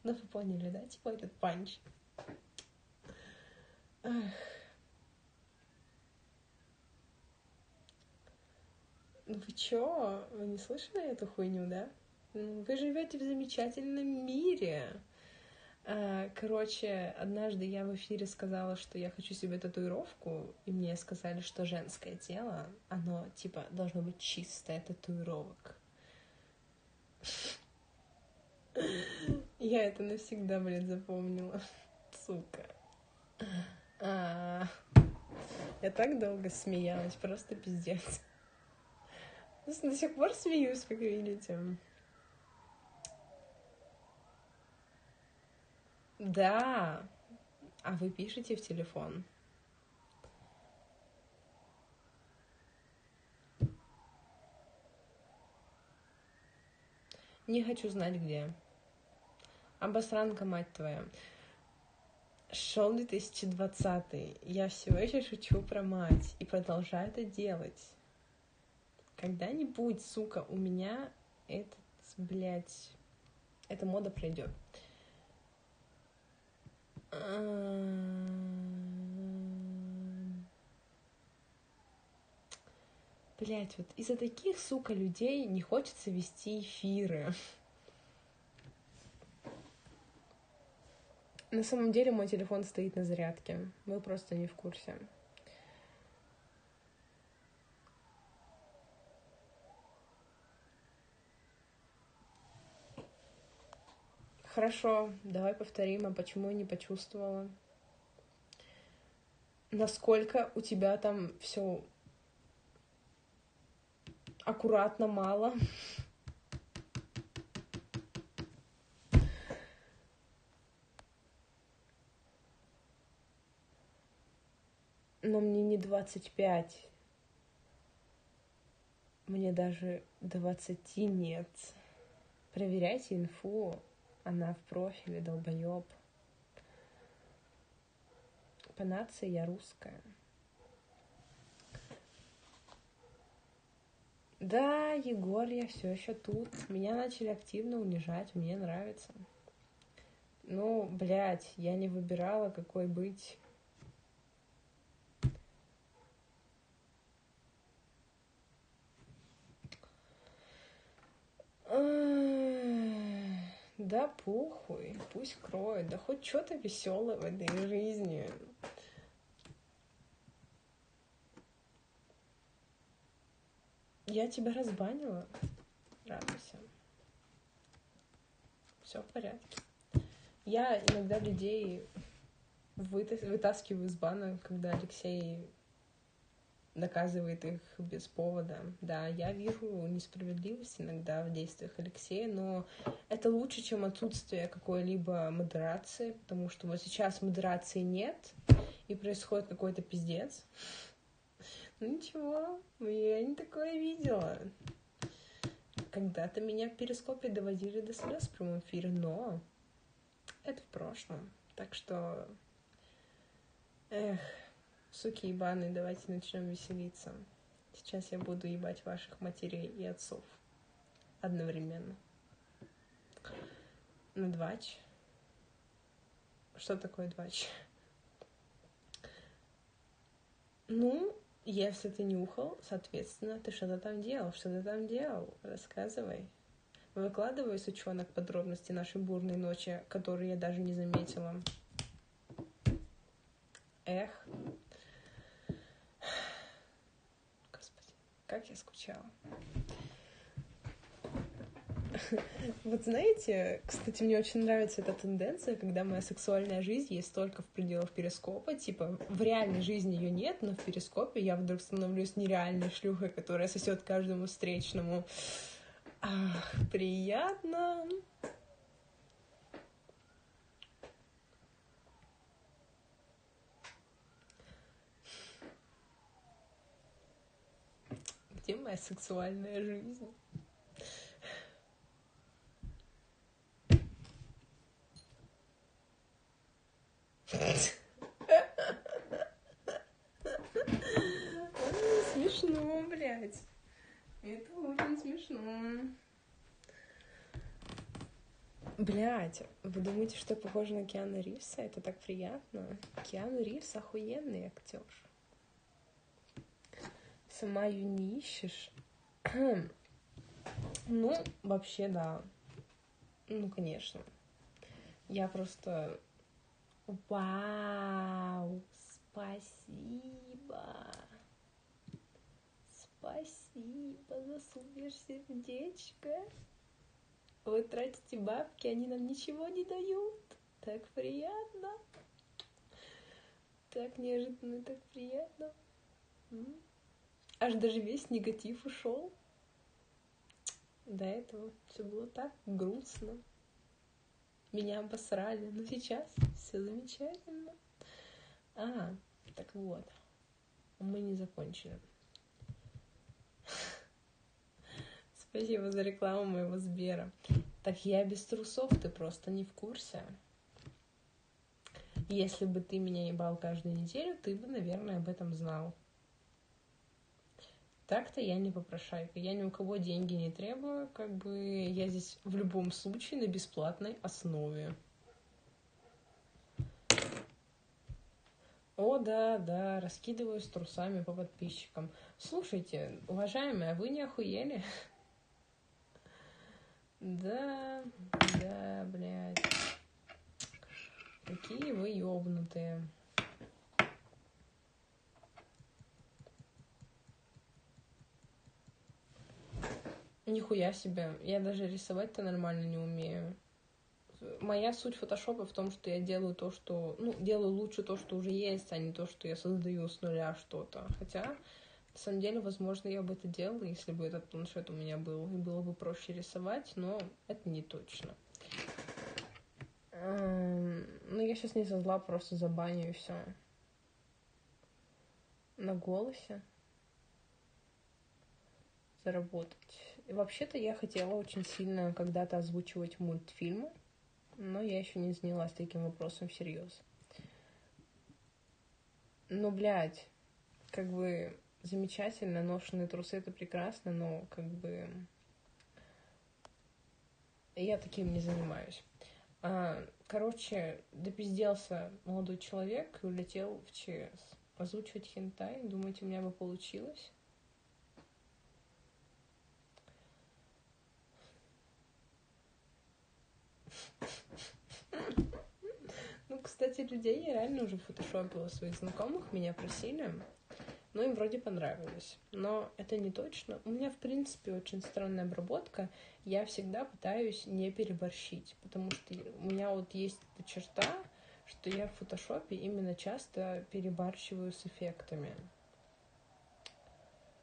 Ну, вы поняли, да? Типа этот панч. Эх. Вы чё? Вы не слышали эту хуйню, да? Вы живете в замечательном мире. А, короче, однажды я в эфире сказала, что я хочу себе татуировку, и мне сказали, что женское тело, оно, типа, должно быть чистое татуировок. Я это навсегда, блядь, запомнила. Сука. А, я так долго смеялась, просто пиздец. До сих пор смеюсь, как видите. Да. А вы пишете в телефон? Не хочу знать где. Обосранка, мать твоя. Шел 2020. Я всего еще шучу про мать и продолжаю это делать. Когда-нибудь, сука, у меня этот, блядь, эта мода пройдет. Блять, вот из-за таких, сука, людей не хочется вести эфиры. На самом деле мой телефон стоит на зарядке. Вы просто не в курсе. Хорошо, давай повторим, а почему я не почувствовала? Насколько у тебя там все аккуратно мало? Но мне не двадцать пять. Мне даже двадцати нет. Проверяйте инфу. Она в профиле, долбоеб. По нации я русская. Да, Егор, я все еще тут. Меня начали активно унижать, мне нравится. Ну, блядь, я не выбирала, какой быть. Да похуй, пусть кроет, да хоть что-то веселое в этой жизни. Я тебя разбанила. Радуйся. Все в порядке. Я иногда людей вытаскиваю из бана, когда Алексей наказывает их без повода. Да, я вижу несправедливость иногда в действиях Алексея, но это лучше, чем отсутствие какой-либо модерации, потому что вот сейчас модерации нет, и происходит какой-то пиздец. Ну ничего, я не такое видела. Когда-то меня в перископе доводили до слез в прямом эфире, но это в прошлом. Так что, эх, Суки ебаные, давайте начнем веселиться. Сейчас я буду ебать ваших матерей и отцов одновременно. На двач. Что такое двач? Ну, если ты нюхал, соответственно, ты что-то там делал. Что ты там делал? Рассказывай. Выкладывай, сучонок, подробности нашей бурной ночи, которые я даже не заметила. Эх. Господи, как я скучала. Вот знаете, кстати, мне очень нравится эта тенденция, когда моя сексуальная жизнь есть только в пределах перископа. Типа, в реальной жизни ее нет, но в перископе я вдруг становлюсь нереальной шлюхой, которая сосет каждому встречному. Ах, приятно. Где моя сексуальная жизнь? Смешно, блядь. Это очень смешно. Блять, вы думаете, что я похожа на Киану Ривса? Это так приятно. Киану Ривз охуенный актер. Сама ее не ищешь. ну, вообще, да. Ну, конечно. Я просто Вау, спасибо. Спасибо за супер сердечко. Вы тратите бабки, они нам ничего не дают. Так приятно. Так неожиданно, так приятно. Аж даже весь негатив ушел. До этого все было так грустно меня обосрали, но сейчас все замечательно. А, так вот, мы не закончили. *laughs* Спасибо за рекламу моего Сбера. Так я без трусов, ты просто не в курсе. Если бы ты меня ебал каждую неделю, ты бы, наверное, об этом знал. Так-то я не попрошайка, я ни у кого деньги не требую, как бы я здесь в любом случае на бесплатной основе. О, да, да, раскидываюсь трусами по подписчикам. Слушайте, уважаемые, а вы не охуели? Да, да, блядь. Какие вы ёбнутые. Нихуя себе. Я даже рисовать-то нормально не умею. Моя суть фотошопа в том, что я делаю то, что... Ну, делаю лучше то, что уже есть, а не то, что я создаю с нуля что-то. Хотя, на самом деле, возможно, я бы это делала, если бы этот планшет у меня был, и было бы проще рисовать, но это не точно. Ну, я сейчас не со зла, просто забаню и все. На голосе заработать. Вообще-то я хотела очень сильно когда-то озвучивать мультфильмы, но я еще не занялась таким вопросом всерьез. Ну, блядь, как бы замечательно, ношенные трусы это прекрасно, но как бы я таким не занимаюсь. А, короче, допизделся молодой человек и улетел в ЧС. Озвучивать хентай, думаете, у меня бы получилось? Ну, кстати, людей я реально уже фотошопила своих знакомых, меня просили. Ну, им вроде понравилось. Но это не точно. У меня, в принципе, очень странная обработка. Я всегда пытаюсь не переборщить, потому что у меня вот есть эта черта, что я в фотошопе именно часто перебарщиваю с эффектами.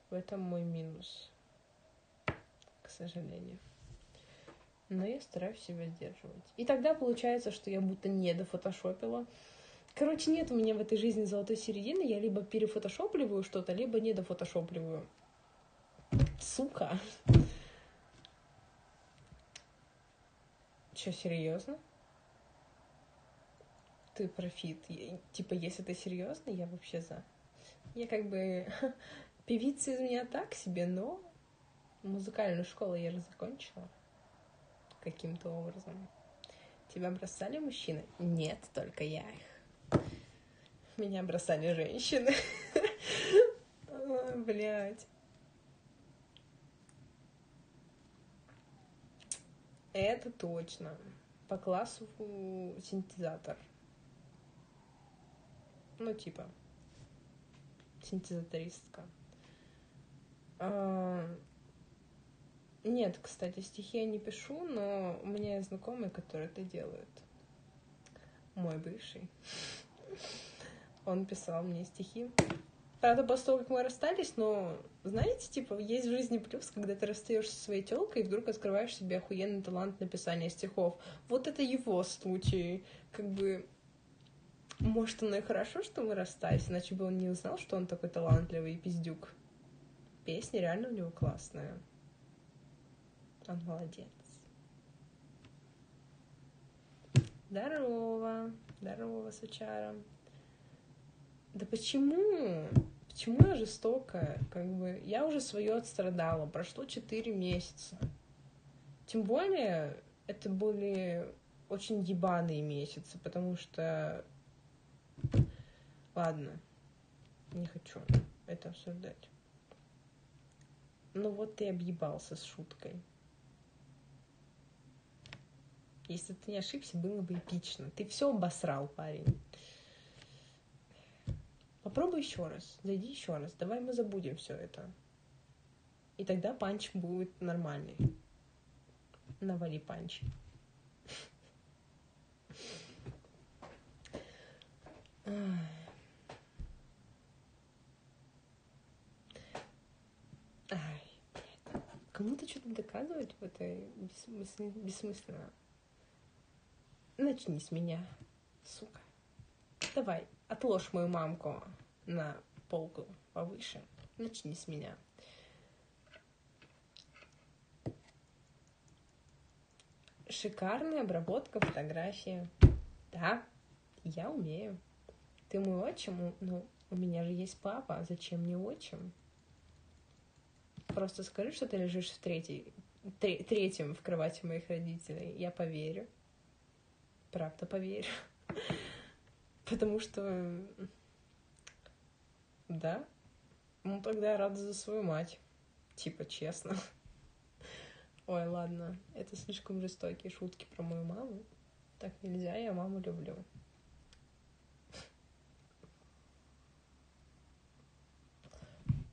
В этом мой минус, к сожалению но я стараюсь себя сдерживать. И тогда получается, что я будто не дофотошопила. Короче, нет у меня в этой жизни золотой середины. Я либо перефотошопливаю что-то, либо не дофотошопливаю. Сука. Че, серьезно? Ты профит. Типа, если ты серьезно, я вообще за. Я как бы *laughs* певица из меня так себе, но музыкальную школу я же закончила каким-то образом. Тебя бросали мужчины? Нет, только я их. Меня бросали женщины. *laughs* Блять. Это точно. По классу синтезатор. Ну, типа, синтезатористка. Нет, кстати, стихи я не пишу, но у меня есть знакомые, которые это делают. Мой бывший. Он писал мне стихи. Правда, после того, как мы расстались, но, знаете, типа, есть в жизни плюс, когда ты расстаешься со своей телкой и вдруг открываешь себе охуенный талант написания стихов. Вот это его случай. Как бы, может, оно и хорошо, что мы расстались, иначе бы он не узнал, что он такой талантливый и пиздюк. Песня реально у него классная. Он молодец. Здорово. Здорово, сучара. Да почему? Почему я жестокая? Как бы я уже свое отстрадала. Прошло четыре месяца. Тем более, это были очень ебаные месяцы, потому что... Ладно, не хочу это обсуждать. Ну вот ты объебался с шуткой. Если ты не ошибся, было бы эпично. Ты все обосрал, парень. Попробуй еще раз, зайди еще раз, давай мы забудем все это. И тогда панч будет нормальный. Навали панч. Кому-то что-то доказывать в этой бессмысленно. Начни с меня, сука. Давай, отложь мою мамку на полку повыше. Начни с меня. Шикарная обработка фотографии. Да, я умею. Ты мой отчим? Ну, у меня же есть папа. Зачем мне отчим? Просто скажи, что ты лежишь в третий, третьем в кровати моих родителей. Я поверю. Правда, поверю. Потому что... Да. Ну, тогда я рада за свою мать. Типа, честно. Ой, ладно. Это слишком жестокие шутки про мою маму. Так нельзя, я маму люблю.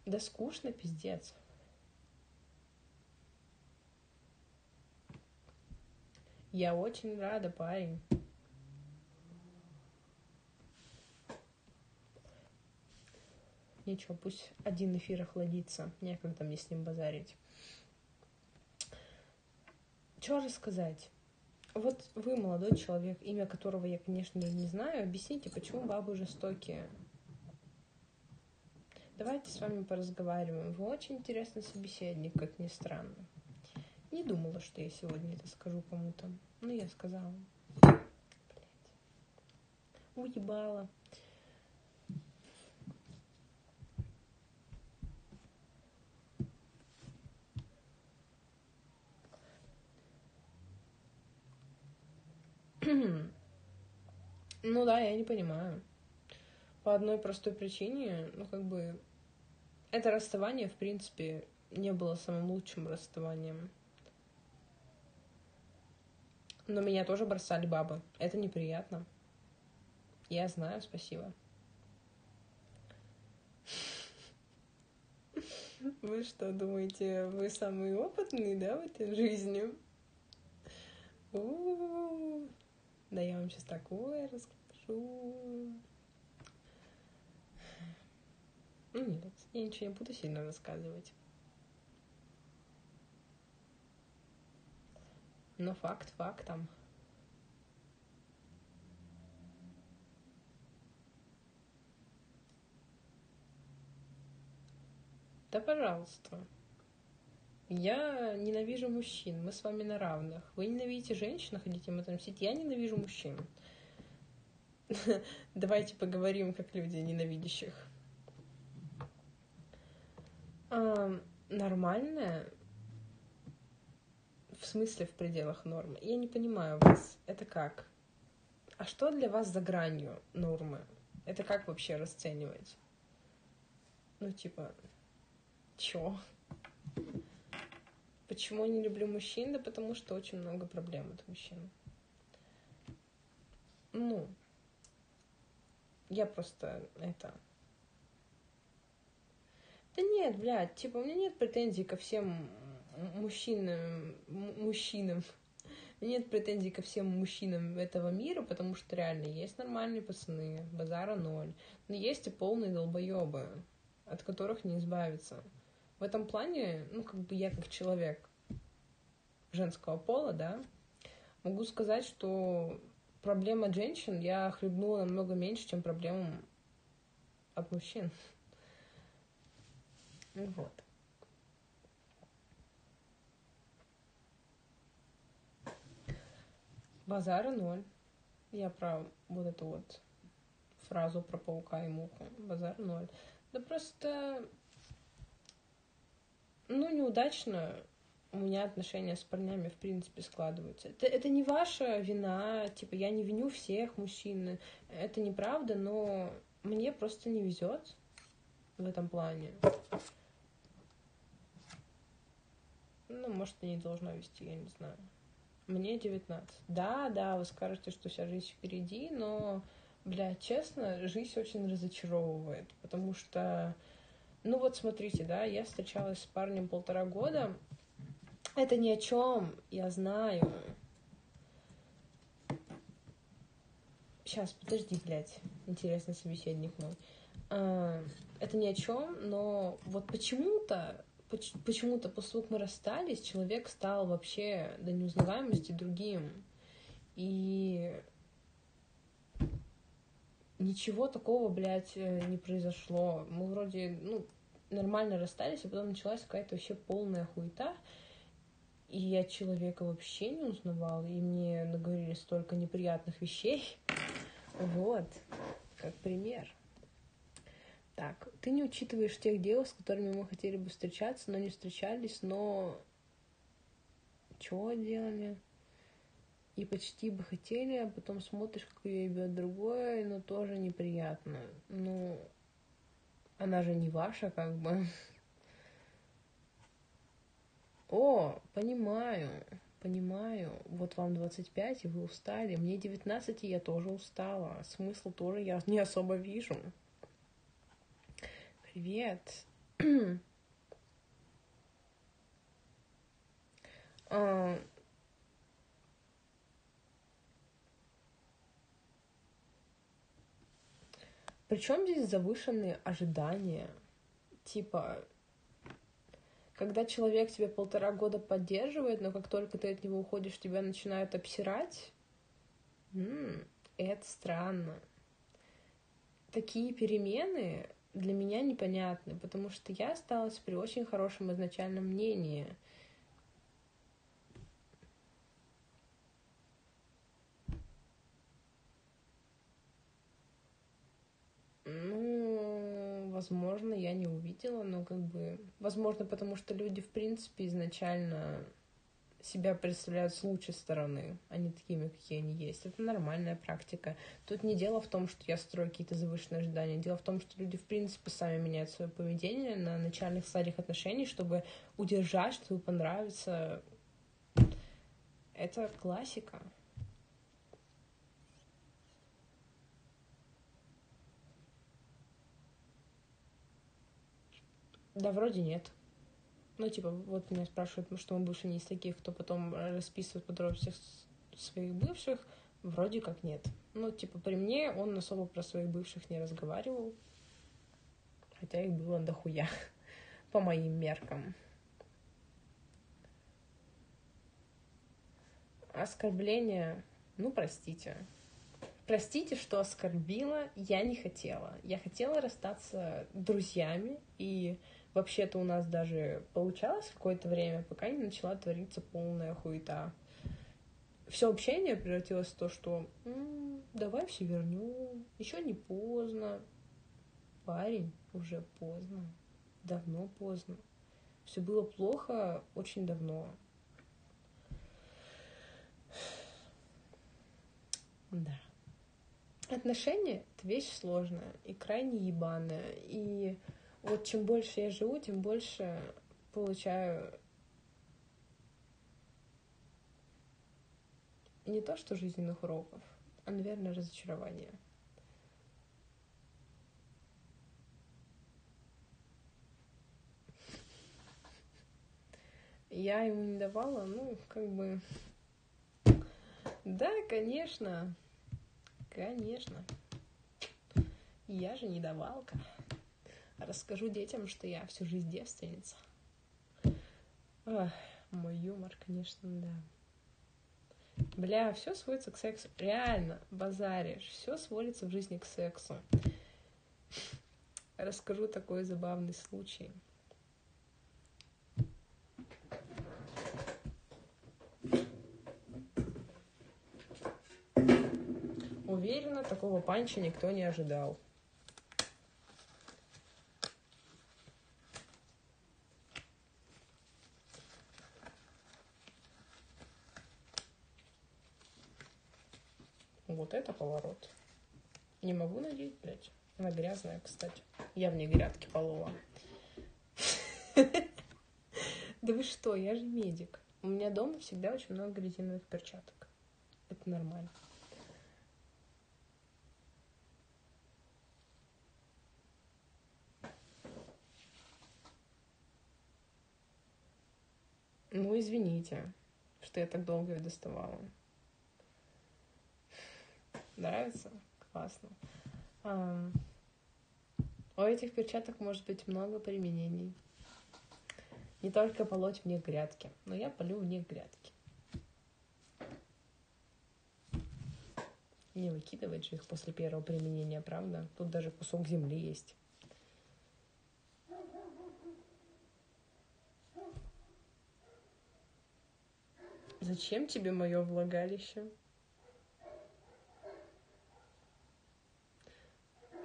Да скучно, пиздец. Я очень рада, парень. Ничего, пусть один эфир охладится. Некогда мне с ним базарить. Что рассказать? Вот вы, молодой человек, имя которого я, конечно, не знаю, объясните, почему бабы жестокие. Давайте с вами поразговариваем. Вы очень интересный собеседник, как ни странно. Не думала, что я сегодня это скажу кому-то. Ну, я сказала. Блять. Уебала. *clears throat* ну да, я не понимаю. По одной простой причине, ну как бы, это расставание, в принципе, не было самым лучшим расставанием. Но меня тоже бросали бабы. Это неприятно. Я знаю, спасибо. Вы что, думаете, вы самый опытный, да, в этой жизни? У-у-у. Да я вам сейчас такое расскажу. Ну нет, я ничего не буду сильно рассказывать. Но факт фактом. Да, пожалуйста. Я ненавижу мужчин. Мы с вами на равных. Вы ненавидите женщин, хотите им отомстить. Я ненавижу мужчин. *laughs* Давайте поговорим, как люди ненавидящих. А, нормальная в смысле в пределах нормы? Я не понимаю вас. Это как? А что для вас за гранью нормы? Это как вообще расценивать? Ну, типа, чё? Почему не люблю мужчин? Да потому что очень много проблем от мужчин. Ну, я просто это... Да нет, блядь, типа, у меня нет претензий ко всем мужчинам, мужчинам. *laughs* Нет претензий ко всем мужчинам этого мира, потому что реально есть нормальные пацаны, базара ноль. Но есть и полные долбоебы, от которых не избавиться. В этом плане, ну, как бы я как человек женского пола, да, могу сказать, что проблема женщин я хлебнула намного меньше, чем проблем от мужчин. *laughs* Вот. Базара ноль. Я про вот эту вот фразу про паука и муху. Базар ноль. Да просто, ну, неудачно у меня отношения с парнями, в принципе, складываются. Это, это не ваша вина, типа, я не виню всех мужчин, это неправда, но мне просто не везет в этом плане. Ну, может, и не должна вести, я не знаю. Мне 19. Да, да, вы скажете, что вся жизнь впереди, но, бля, честно, жизнь очень разочаровывает, потому что, ну вот смотрите, да, я встречалась с парнем полтора года, это ни о чем, я знаю. Сейчас, подожди, блядь. Интересный собеседник мой. А, это ни о чем, но вот почему-то почему-то после того, мы расстались, человек стал вообще до неузнаваемости другим. И ничего такого, блядь, не произошло. Мы вроде, ну, нормально расстались, а потом началась какая-то вообще полная хуета. И я человека вообще не узнавала, и мне наговорили столько неприятных вещей. *laughs* Вот, как пример. Так, ты не учитываешь тех дел, с которыми мы хотели бы встречаться, но не встречались, но чего делали? И почти бы хотели, а потом смотришь, как ее ебет другое, но тоже неприятно. Ну, она же не ваша, как бы. О, понимаю, понимаю. Вот вам 25, и вы устали. Мне 19, и я тоже устала. Смысл тоже я не особо вижу. Привет. *clears throat* а... Причем здесь завышенные ожидания? Типа, когда человек тебя полтора года поддерживает, но как только ты от него уходишь, тебя начинают обсирать, м-м, это странно. Такие перемены для меня непонятны, потому что я осталась при очень хорошем изначальном мнении. Ну, возможно, я не увидела, но как бы... Возможно, потому что люди, в принципе, изначально себя представляют с лучшей стороны, а не такими, какие они есть. Это нормальная практика. Тут не дело в том, что я строю какие-то завышенные ожидания. Дело в том, что люди, в принципе, сами меняют свое поведение на начальных стадиях отношений, чтобы удержать, чтобы понравиться. Это классика. Да, вроде нет. Ну, типа, вот меня спрашивают, что мы больше не из таких, кто потом расписывает подробности своих бывших. Вроде как нет. Ну, типа, при мне он особо про своих бывших не разговаривал. Хотя их было дохуя, *laughs* по моим меркам. Оскорбление, ну, простите. Простите, что оскорбила, я не хотела. Я хотела расстаться друзьями и вообще-то у нас даже получалось какое-то время, пока не начала твориться полная хуета. Все общение превратилось в то, что давай все вернем, еще не поздно. Парень, уже поздно, давно поздно. Все было плохо очень давно. Да. Отношения — это вещь сложная и крайне ебаная. И вот чем больше я живу, тем больше получаю не то что жизненных уроков, а, наверное, разочарования. Я ему не давала, ну, как бы... Да, конечно, конечно. Я же не давалка. Расскажу детям, что я всю жизнь девственница. Ох, мой юмор, конечно, да. Бля, все сводится к сексу. Реально, базаришь. Все сводится в жизни к сексу. Расскажу такой забавный случай. Уверена, такого панча никто не ожидал. Вот это поворот. Не могу надеть, блядь. Она грязная, кстати. Я в ней грядки полола. Да вы что, я же медик. У меня дома всегда очень много резиновых перчаток. Это нормально. Ну, извините, что я так долго ее доставала. Нравится? Классно. У этих перчаток может быть много применений. Не только полоть них грядки, но я полю в них грядки. Не выкидывать же их после первого применения, правда? Тут даже кусок земли есть. Зачем тебе мое влагалище?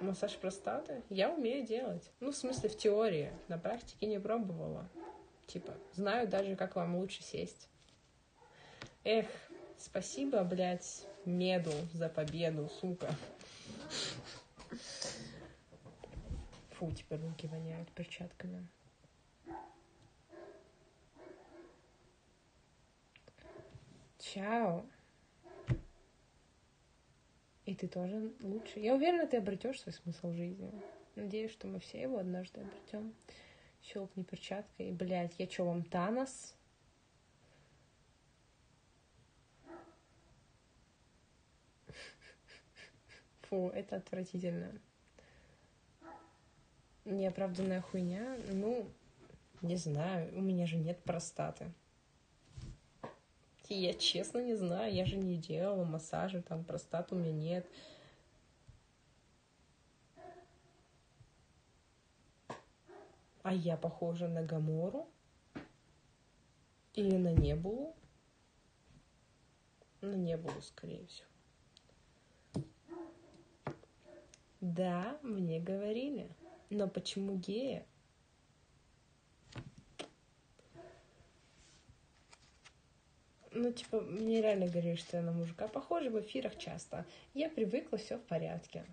Массаж простаты? Я умею делать. Ну, в смысле, в теории. На практике не пробовала. Типа, знаю даже, как вам лучше сесть. Эх, спасибо, блядь, меду за победу, сука. Фу, теперь руки воняют перчатками. Чао. И ты тоже лучше. Я уверена, ты обретешь свой смысл жизни. Надеюсь, что мы все его однажды обретем. Щелкни перчаткой. Блять, я что, вам Танос? *laughs* Фу, это отвратительно. Неоправданная хуйня. Ну, не знаю, у меня же нет простаты. Я честно не знаю, я же не делала массажи, там простат у меня нет. А я похожа на Гамору? Или на Небулу? На Небулу, скорее всего. Да, мне говорили. Но почему гея? Ну, типа, мне реально говорили, что я на мужика похожа в эфирах часто. Я привыкла, все в порядке.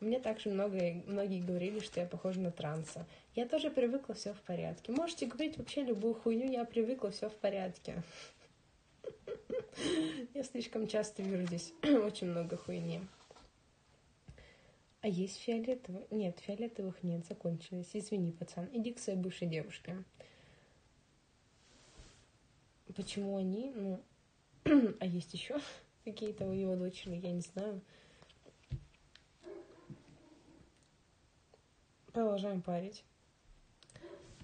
Мне также много, многие говорили, что я похожа на транса. Я тоже привыкла, все в порядке. Можете говорить вообще любую хуйню, я привыкла, все в порядке. Я слишком часто вижу здесь *clears throat* очень много хуйни. А есть фиолетовые? Нет, фиолетовых нет, закончились. Извини, пацан, иди к своей бывшей девушке. Почему они? Ну, *clears throat* а есть еще *laughs* какие-то у его дочери, я не знаю. Продолжаем парить.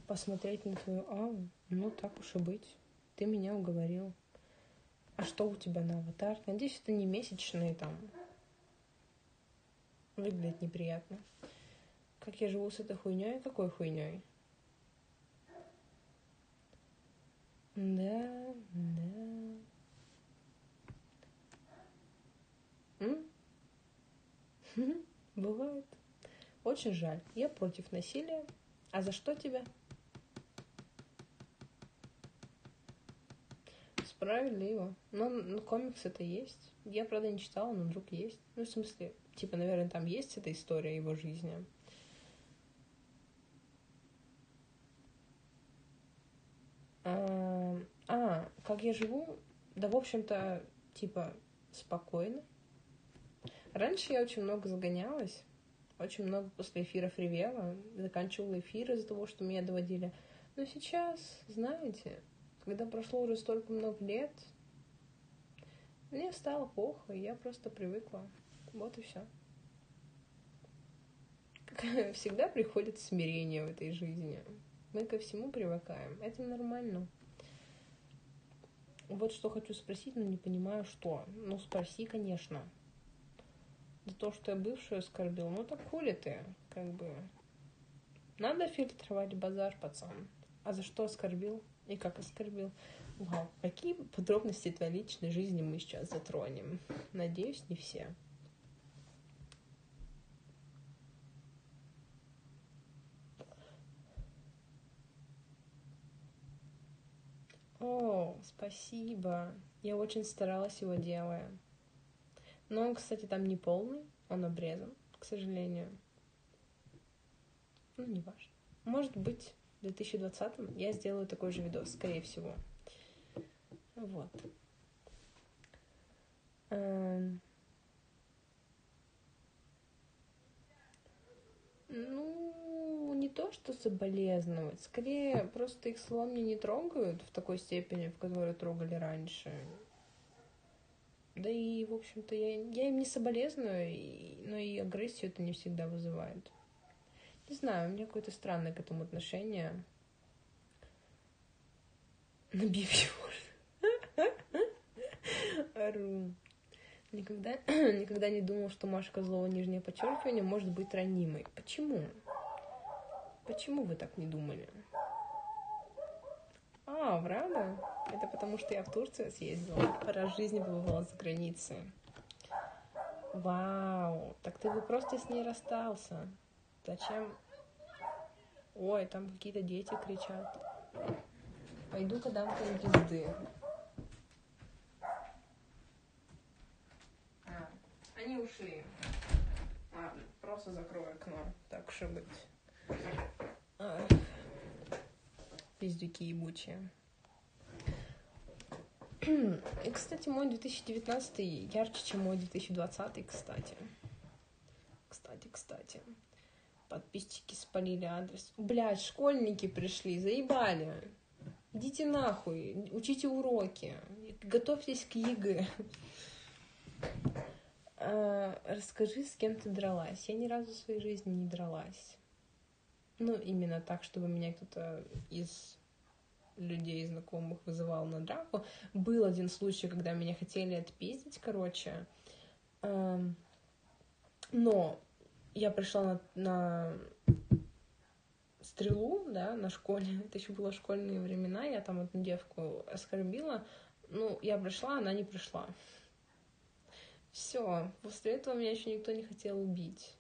Посмотреть на твою аву. Ну, так уж и быть. Ты меня уговорил. А что у тебя на аватар? Надеюсь, это не месячные там. Выглядит неприятно. Как я живу с этой хуйней? Какой хуйней? Да, да. М? *laughs* Бывает. Очень жаль. Я против насилия. А за что тебя? Справедливо. Ну, ну комикс это есть. Я, правда, не читала, но вдруг есть. Ну, в смысле, типа, наверное, там есть эта история его жизни. А, как я живу? Да, в общем-то, типа, спокойно. Раньше я очень много загонялась, очень много после эфиров ревела, заканчивала эфир из-за того, что меня доводили. Но сейчас, знаете, когда прошло уже столько много лет, мне стало плохо, я просто привыкла. Вот и все. *laughs* Всегда приходит смирение в этой жизни. Мы ко всему привыкаем. Это нормально. Вот что хочу спросить, но не понимаю, что. Ну, спроси, конечно. За то, что я бывшую оскорбил, ну так хули ты, как бы. Надо фильтровать базар, пацан. А за что оскорбил? И как оскорбил? Вау, какие подробности твоей личной жизни мы сейчас затронем? Надеюсь, не все. О, спасибо. Я очень старалась его делая. Но он, кстати, там не полный, он обрезан, к сожалению. Ну, не важно. Может быть, в 2020 я сделаю такой же видос, скорее всего. Вот. Эм. Ну, не то, что соболезновать. Скорее, просто их слова мне не трогают в такой степени, в которой трогали раньше. Да и, в общем-то, я, я им не соболезную, и, но и агрессию это не всегда вызывает. Не знаю, у меня какое-то странное к этому отношение. Набив его. Ору. Никогда, *clears throat* никогда не думал, что Маша Козлова нижнее подчеркивание может быть ранимой. Почему? Почему вы так не думали? А, правда? Это потому, что я в Турцию съездила. Раз в жизни побывала за границей. Вау, так ты бы просто с ней расстался. Зачем? Ой, там какие-то дети кричат. Пойду-ка дам им пизды. А, они ушли. Ладно, просто закрою окно. Так уж и быть. А, пиздюки ебучие. И, кстати, мой 2019 ярче, чем мой 2020, кстати. Кстати, кстати. Подписчики спалили адрес. Блядь, школьники пришли, заебали. Идите нахуй, учите уроки, готовьтесь к ЕГЭ. А, расскажи, с кем ты дралась. Я ни разу в своей жизни не дралась. Ну, именно так, чтобы меня кто-то из людей знакомых вызывал на драку. Был один случай, когда меня хотели отпиздить, короче. Но я пришла на, на стрелу, да, на школе. *laughs* Это еще было школьные времена. Я там одну девку оскорбила. Ну, я пришла, она не пришла. Все. После этого меня еще никто не хотел убить.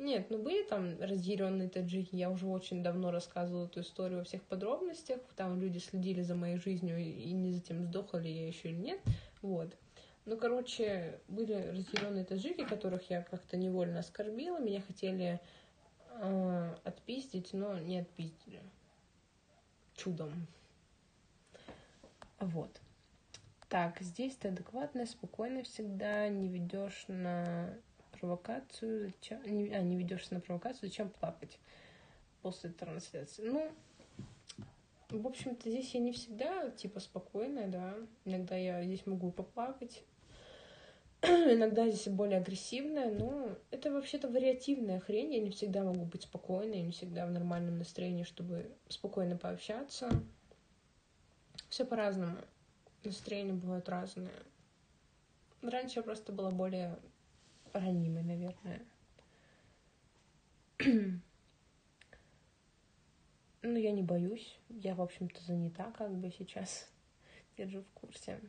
Нет, ну были там разъяренные таджики, я уже очень давно рассказывала эту историю во всех подробностях, там люди следили за моей жизнью и не за тем, сдохла ли я еще или нет, вот. Ну, короче, были разъяренные таджики, которых я как-то невольно оскорбила, меня хотели э, отпиздить, но не отпиздили. Чудом. Вот. Так, здесь ты адекватная, спокойно всегда, не ведешь на провокацию, зачем... А, не ведешься на провокацию, зачем плакать после трансляции? Ну, в общем-то, здесь я не всегда, типа, спокойная, да. Иногда я здесь могу поплакать. *clears throat* Иногда здесь более агрессивная, но это вообще-то вариативная хрень. Я не всегда могу быть спокойной, не всегда в нормальном настроении, чтобы спокойно пообщаться. Все по-разному. Настроения бывают разные. Раньше я просто была более ранимой, наверное. *clears throat* Ну, я не боюсь. Я, в общем-то, занята как бы сейчас. *laughs* Держу в курсе.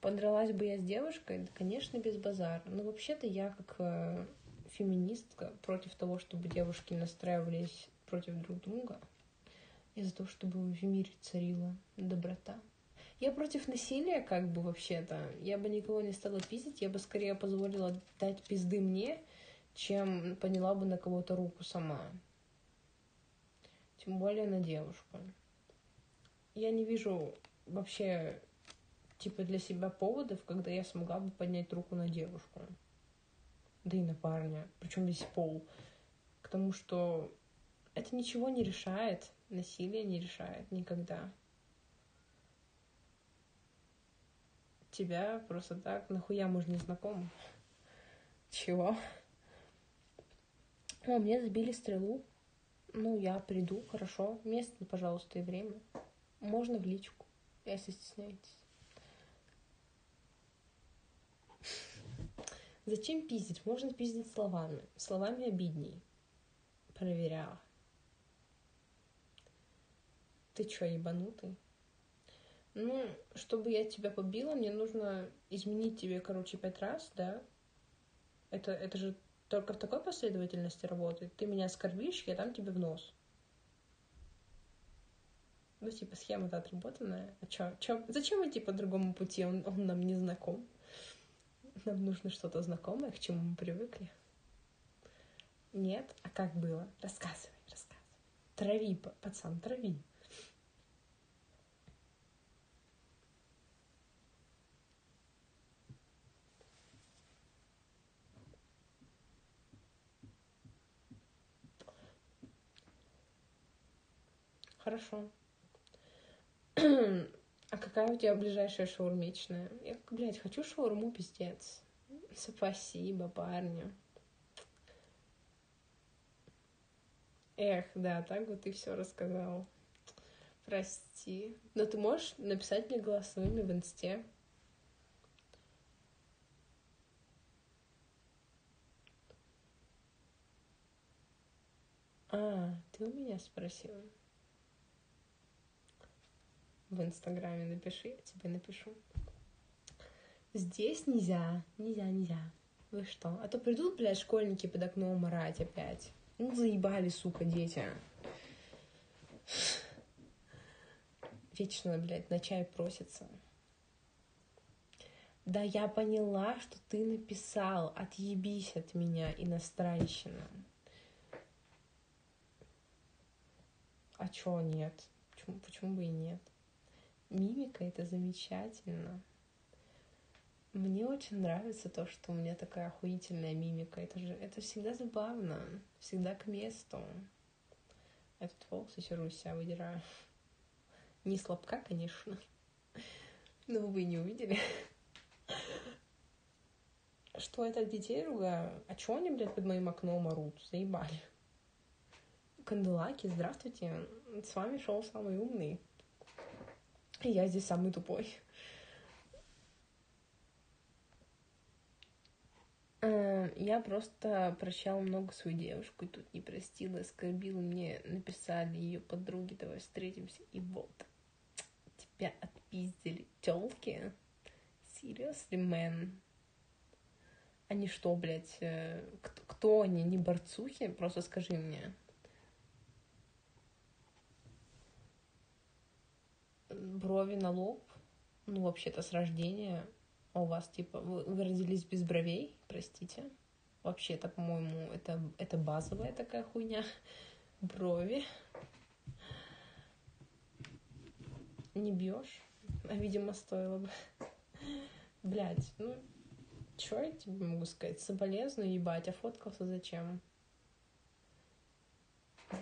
Подралась бы я с девушкой? Да, конечно, без базара. Но вообще-то я как э, феминистка против того, чтобы девушки настраивались против друг друга. И за то, чтобы в мире царила доброта. Я против насилия, как бы, вообще-то. Я бы никого не стала пиздить, я бы скорее позволила дать пизды мне, чем поняла бы на кого-то руку сама. Тем более на девушку. Я не вижу вообще, типа, для себя поводов, когда я смогла бы поднять руку на девушку. Да и на парня. Причем весь пол. К тому, что это ничего не решает. Насилие не решает никогда. Тебя просто так, нахуя мы не знакомы. Чего? О, мне забили стрелу. Ну, я приду, хорошо. Место, пожалуйста, и время. Можно в личку, если стесняетесь. Зачем пиздить? Можно пиздить словами. Словами обидней. Проверяла. Ты чё, ебанутый? Ну, чтобы я тебя побила, мне нужно изменить тебе, короче, пять раз, да? Это, это же только в такой последовательности работает. Ты меня оскорбишь, я дам тебе в нос. Ну, типа, схема-то отработанная. А чё, чё, зачем идти по другому пути? Он, он нам не знаком. Нам нужно что-то знакомое, к чему мы привыкли. Нет? А как было? Рассказывай, рассказывай. Трави, пацан, трави. Хорошо. *clears throat* А какая у тебя ближайшая шаурмичная? Я, блядь, хочу шаурму, пиздец. Спасибо, парни. Эх, да, так вот ты все рассказал. Прости. Но ты можешь написать мне голосовыми в инсте. А, ты у меня спросила в Инстаграме напиши, я тебе напишу. Здесь нельзя, нельзя, нельзя. Вы что? А то придут, блядь, школьники под окном орать опять. Ну, заебали, сука, дети. Вечно, блядь, на чай просится. Да я поняла, что ты написал. Отъебись от меня, иностранщина. А чё нет? Почему, почему бы и нет? Мимика — это замечательно. Мне очень нравится то, что у меня такая охуительная мимика. Это же это всегда забавно, всегда к месту. Этот волос еще руся выдираю. Не слабка, конечно. Но вы не увидели. Что это детей ругаю? А чё они, блядь, под моим окном орут? Заебали. Канделаки, здравствуйте. С вами шел самый умный. Я здесь самый тупой. Э, я просто прощала много свою девушку, и тут не простила, оскорбила. Мне написали ее подруги, давай встретимся. И вот, тебя отпиздили телки. Seriously, man? Они что, блядь, э, кто, кто они, не борцухи? Просто скажи мне. Брови на лоб, ну, вообще-то с рождения, а у вас, типа, вы, вы родились без бровей, простите. Вообще-то, по-моему, это, это базовая такая хуйня. Брови. Не бьешь, а, видимо, стоило бы. Блять, ну, чё я тебе могу сказать? Соболезную, ебать, а фоткался зачем?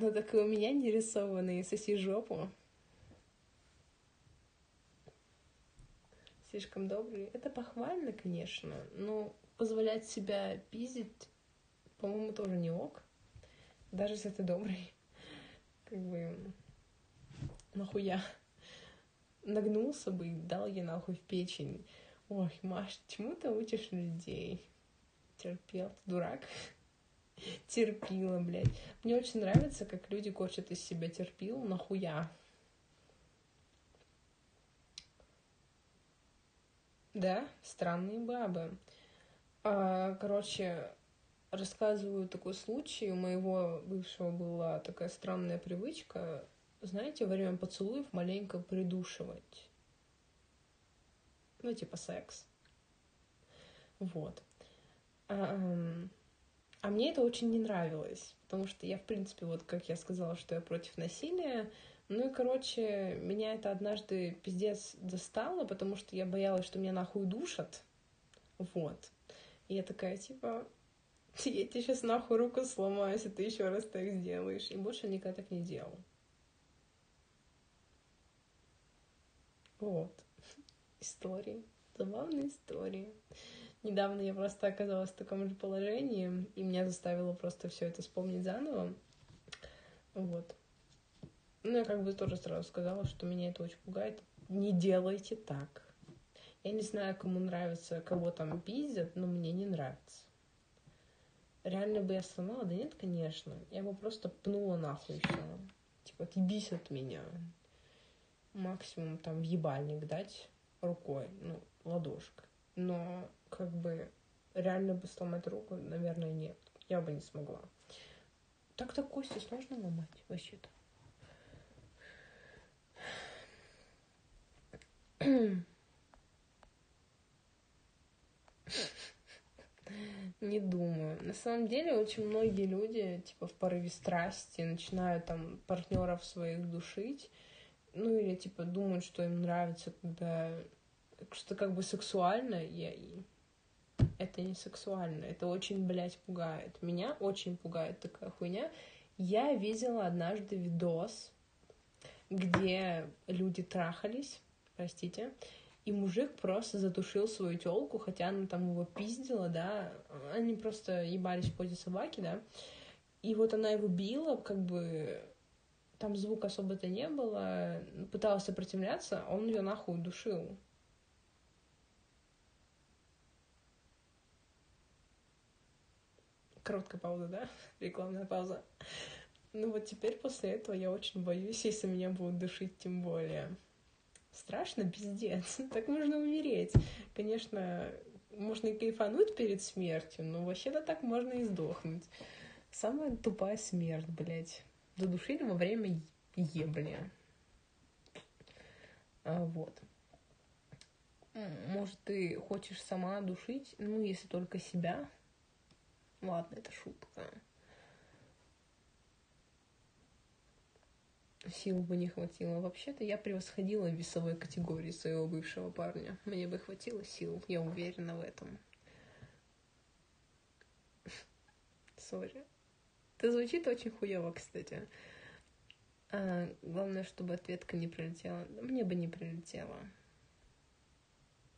Ну, так и у меня не рисованные, соси жопу. Слишком добрый. Это похвально, конечно, но позволять себя пиздить, по-моему, тоже не ок. Даже если ты добрый. *laughs* Как бы, нахуя? Нагнулся бы и дал ей нахуй в печень. Ой, Маш, чему ты учишь людей? Терпел, дурак? *laughs* Терпила, блядь. Мне очень нравится, как люди корчат из себя терпил, нахуя? Да, странные бабы. А, короче, рассказываю такой случай. У моего бывшего была такая странная привычка, знаете, во время поцелуев маленько придушивать. Ну, типа секс. Вот. А, а мне это очень не нравилось, потому что я, в принципе, вот как я сказала, что я против насилия, ну и, короче, меня это однажды пиздец достало, потому что я боялась, что меня нахуй душат. Вот. И я такая, типа, я тебе сейчас нахуй руку сломаю, если ты еще раз так сделаешь. И больше никогда так не делал. Вот. Истории. Забавные истории. Недавно я просто оказалась в таком же положении, и меня заставило просто все это вспомнить заново. Вот. Ну, я как бы тоже сразу сказала, что меня это очень пугает. Не делайте так. Я не знаю, кому нравится, кого там пиздят, но мне не нравится. Реально бы я сломала? Да нет, конечно. Я бы просто пнула нахуй все. Типа, отъебись от меня. Максимум там в ебальник дать рукой, ну, ладошкой. Но как бы реально бы сломать руку, наверное, нет. Я бы не смогла. Так-то кости сложно ломать вообще-то. Не думаю. На самом деле очень многие люди, типа, в порыве страсти начинают там партнеров своих душить. Ну или типа думают, что им нравится, когда что как бы сексуально, я... это не сексуально, это очень, блядь, пугает. Меня очень пугает такая хуйня. Я видела однажды видос, где люди трахались, простите, и мужик просто затушил свою телку, хотя она там его пиздила, да, они просто ебались в позе собаки, да, и вот она его била, как бы там звука особо-то не было, пыталась сопротивляться, а он ее нахуй душил. Короткая пауза, да? *laughs* Рекламная пауза. Ну вот теперь после этого я очень боюсь, если меня будут душить тем более. Страшно, пиздец. *laughs* Так можно умереть. Конечно, можно и кайфануть перед смертью, но вообще-то так можно и сдохнуть. Самая тупая смерть, блядь. Задушили во время ебли. А, вот. Может, ты хочешь сама душить, ну, если только себя, Ладно, это шутка. Сил бы не хватило. Вообще-то я превосходила весовой категории своего бывшего парня. Мне бы хватило сил, я уверена в этом. Сори. Это звучит очень хуево, кстати. А, главное, чтобы ответка не прилетела. Мне бы не прилетела.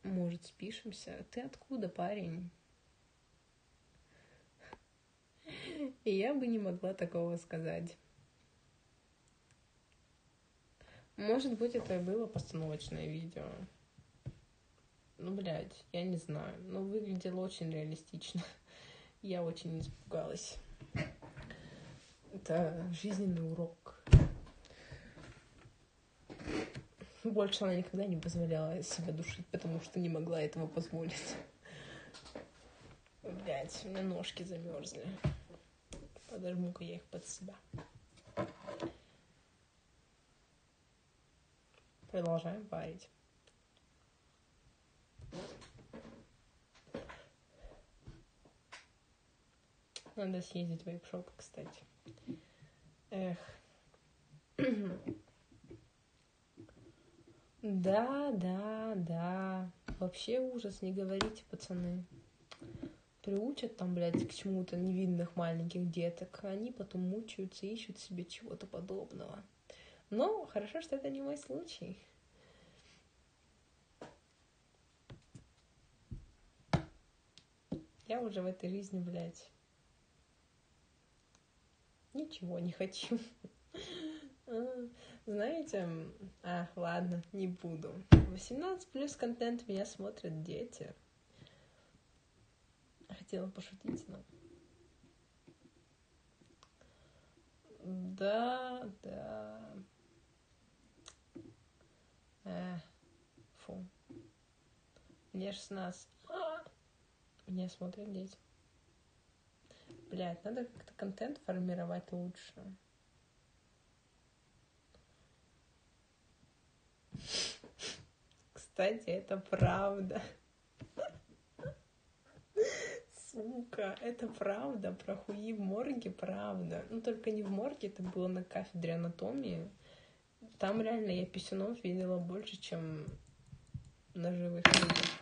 Может, спишемся? Ты откуда, парень? И *laughs* я бы не могла такого сказать. Может быть, это и было постановочное видео. Ну, блядь, я не знаю. Но выглядело очень реалистично. *laughs* Я очень испугалась. Это жизненный урок. Больше она никогда не позволяла себя душить, потому что не могла этого позволить. Блять, у меня ножки замерзли. Подожму-ка я их под себя. Продолжаем парить. Надо съездить в вейп-шоп, кстати. Эх. Да, да, да. Вообще ужас, не говорите, пацаны приучат там, блядь, к чему-то невинных маленьких деток, а они потом мучаются ищут себе чего-то подобного. Но хорошо, что это не мой случай. Я уже в этой жизни, блядь, ничего не хочу. *laughs* Знаете, а, ладно, не буду. 18 плюс контент меня смотрят дети хотела пошутить, но... Да, да. Э, фу. Мне 16. А! Меня смотрят дети. Блять, надо как-то контент формировать лучше. кстати, это правда. Сука, это правда, про хуи в морге правда. Ну, только не в морге, это было на кафедре анатомии. Там реально я писюнов видела больше, чем на живых людях.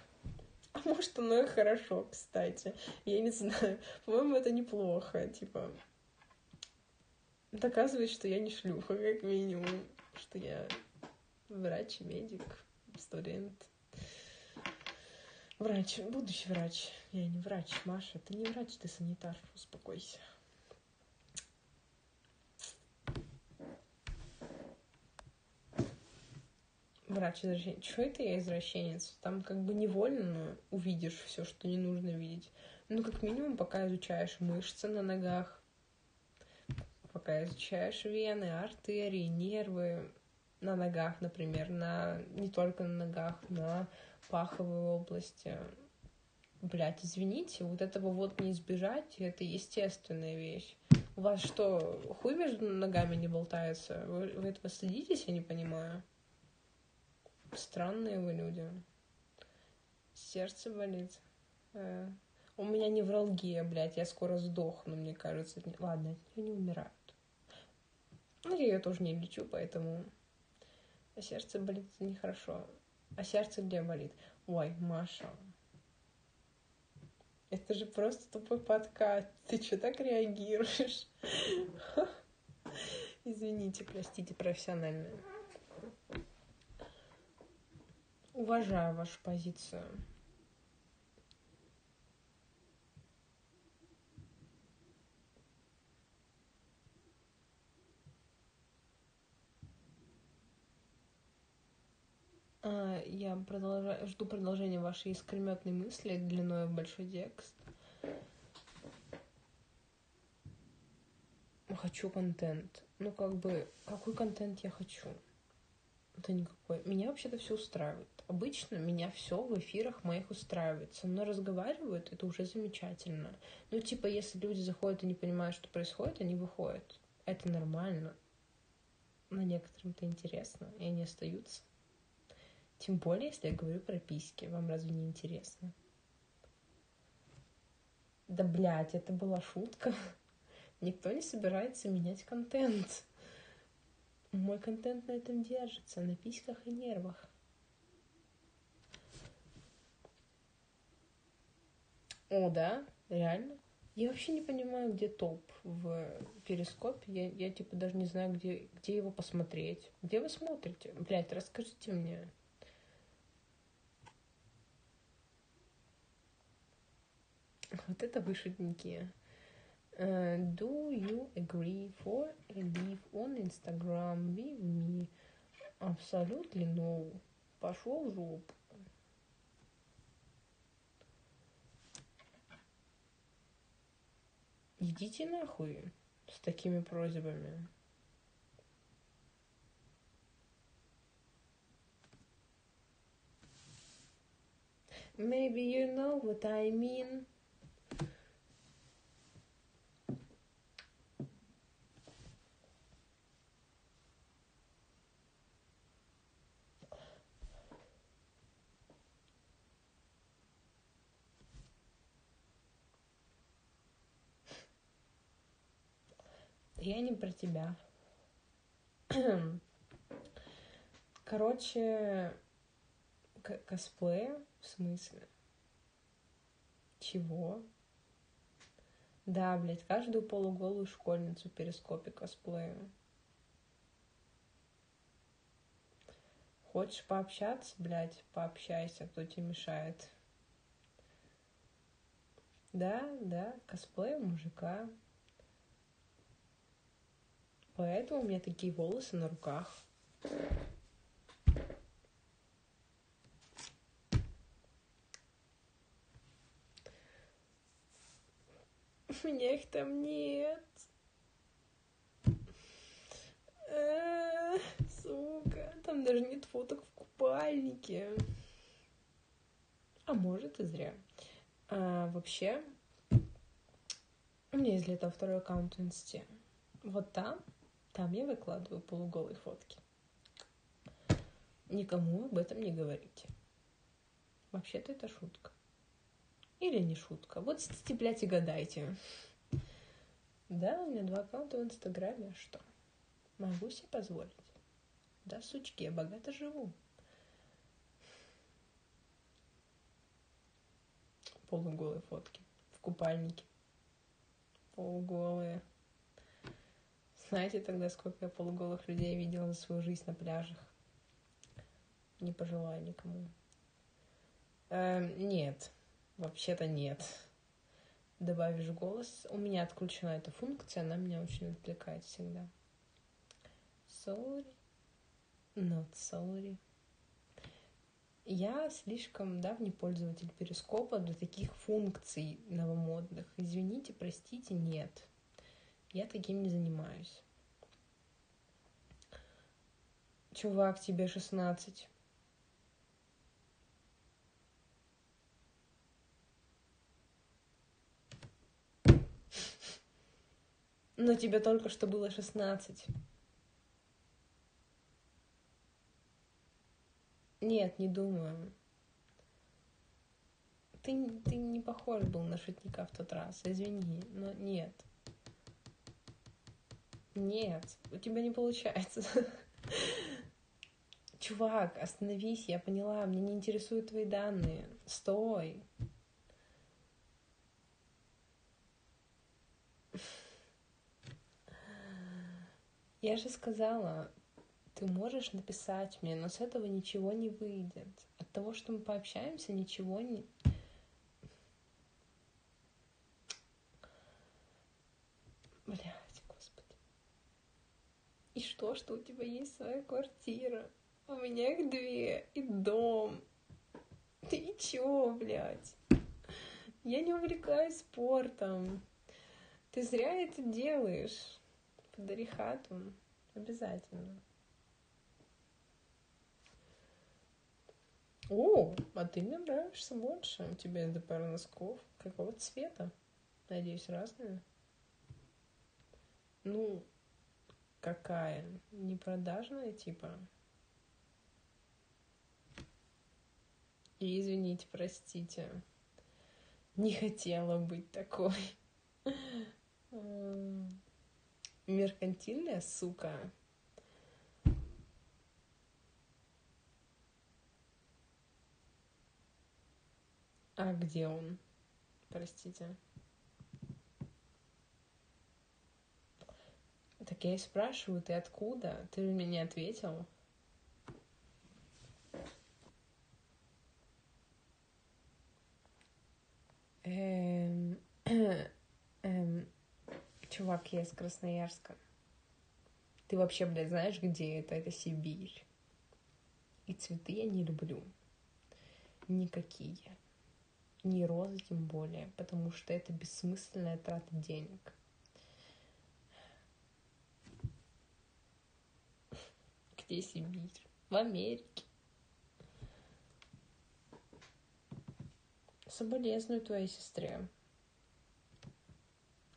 А может, оно и хорошо, кстати. Я не знаю. По-моему, это неплохо. Типа, доказывает, что я не шлюха, как минимум. Что я врач, медик, студент. Врач, будущий врач. Я не врач, Маша. Ты не врач, ты санитар. Успокойся. Врач извращенец. Чего это я извращенец? Там как бы невольно увидишь все, что не нужно видеть. Ну, как минимум, пока изучаешь мышцы на ногах, пока изучаешь вены, артерии, нервы на ногах, например, на не только на ногах, на паховой области. Блять, извините, вот этого вот не избежать, это естественная вещь. У вас что, хуй между ногами не болтается? Вы, вы этого стыдитесь, я не понимаю. Странные вы люди. Сердце болит. Э, у меня невралгия, блядь, я скоро сдохну, мне кажется. Ладно, я не умирают. Ну, я ее тоже не лечу, поэтому... А сердце болит нехорошо. А сердце где болит? Ой, Маша. Это же просто тупой подкат. Ты что так реагируешь? *laughs* Извините, простите, профессионально. Уважаю вашу позицию. А, я продолжаю, жду продолжения вашей искрометной мысли длиной в большой текст. Хочу контент. Ну, как бы, какой контент я хочу? Да никакой. Меня вообще-то все устраивает. Обычно меня все в эфирах моих устраивает. Со мной разговаривают, это уже замечательно. Ну, типа, если люди заходят и не понимают, что происходит, они выходят. Это нормально. Но некоторым это интересно, и они остаются. Тем более, если я говорю про письки. Вам разве не интересно? Да, блядь, это была шутка. *laughs* Никто не собирается менять контент. Мой контент на этом держится, на письках и нервах. О, да, реально. Я вообще не понимаю, где топ в перископе. Я, я типа даже не знаю, где, где его посмотреть. Где вы смотрите? Блять, расскажите мне. Вот это вы шутники. Uh, do you agree for a live on Instagram with me? Absolutely no. Пошел в жопу. Идите нахуй с такими просьбами. Maybe you know what I mean. Я не про тебя. *clears throat* Короче, косплей в смысле? Чего? Да, блядь, каждую полуголую школьницу перископе косплею. Хочешь пообщаться, блядь, пообщайся, кто тебе мешает. Да, да, косплей мужика. Поэтому у меня такие волосы на руках. У меня их там нет. сука, там даже нет фоток в купальнике. А может и зря. А, вообще, у меня есть для этого второй аккаунт в инсте. Вот там там я выкладываю полуголые фотки. Никому об этом не говорите. Вообще-то это шутка. Или не шутка. Вот сидите, блядь, и гадайте. Да, у меня два аккаунта в Инстаграме, а что? Могу себе позволить. Да, сучки, я богато живу. Полуголые фотки в купальнике. Полуголые. Знаете тогда, сколько я полуголых людей видела за свою жизнь на пляжах? Не пожелаю никому. Эм, нет, вообще-то нет. Добавишь голос. У меня отключена эта функция, она меня очень отвлекает всегда. Sorry, not sorry. Я слишком давний пользователь перископа для таких функций новомодных. Извините, простите, нет. Я таким не занимаюсь. Чувак, тебе 16. Но тебе только что было 16. Нет, не думаю. Ты, ты не похож был на шутника в тот раз, извини, но нет. Нет, у тебя не получается. *laughs* Чувак, остановись, я поняла, мне не интересуют твои данные. Стой. Я же сказала, ты можешь написать мне, но с этого ничего не выйдет. От того, что мы пообщаемся, ничего не... Бля, и что, что у тебя есть своя квартира? У меня их две. И дом. Ты чё, блядь? Я не увлекаюсь спортом. Ты зря это делаешь. Подари хату. Обязательно. О, а ты мне нравишься больше. У тебя есть пара носков. Какого цвета? Надеюсь, разные. Ну, Какая? Не продажная, типа? И извините, простите. Не хотела быть такой. Меркантильная сука. А где он? Простите. Так я и спрашиваю, ты откуда? Ты мне не ответил. Эм, *clears throat* эм, чувак, я из Красноярска. Ты вообще, блядь, знаешь, где это? Это Сибирь. И цветы я не люблю. Никакие. Ни розы тем более, потому что это бессмысленная трата денег. Где Сибирь? В Америке. Соболезную твоей сестре.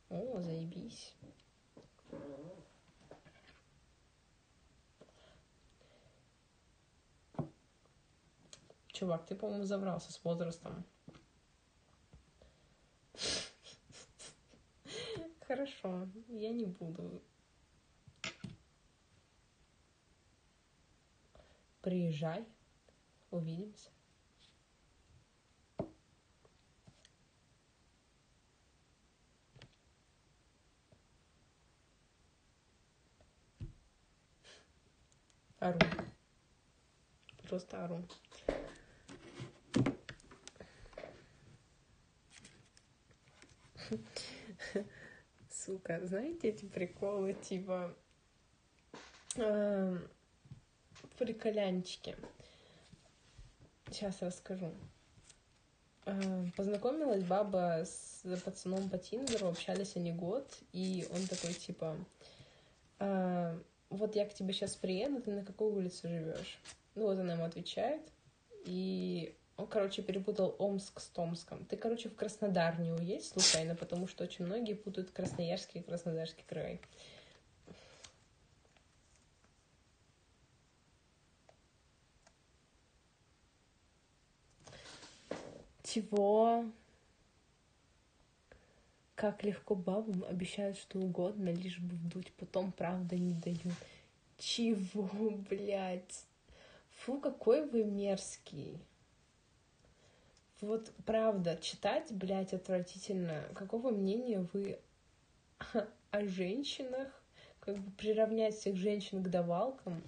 О, заебись. Чувак, ты, по-моему, забрался с возрастом. *laughs* Хорошо, я не буду Приезжай, увидимся. Ару. Просто ору. Сука, знаете эти приколы, типа... Э приколянчики. Сейчас расскажу. А, познакомилась баба с пацаном по Тиндеру, общались они год, и он такой, типа, а, вот я к тебе сейчас приеду, ты на какой улице живешь? Ну вот она ему отвечает, и он, короче, перепутал Омск с Томском. Ты, короче, в Краснодар не уедь случайно, потому что очень многие путают Красноярский и Краснодарский край. Чего? Как легко бабам обещают что угодно, лишь бы вдуть, потом правда не дают. Чего, блядь? Фу, какой вы мерзкий. Вот правда, читать, блядь, отвратительно. Какого мнения вы о женщинах? Как бы приравнять всех женщин к давалкам?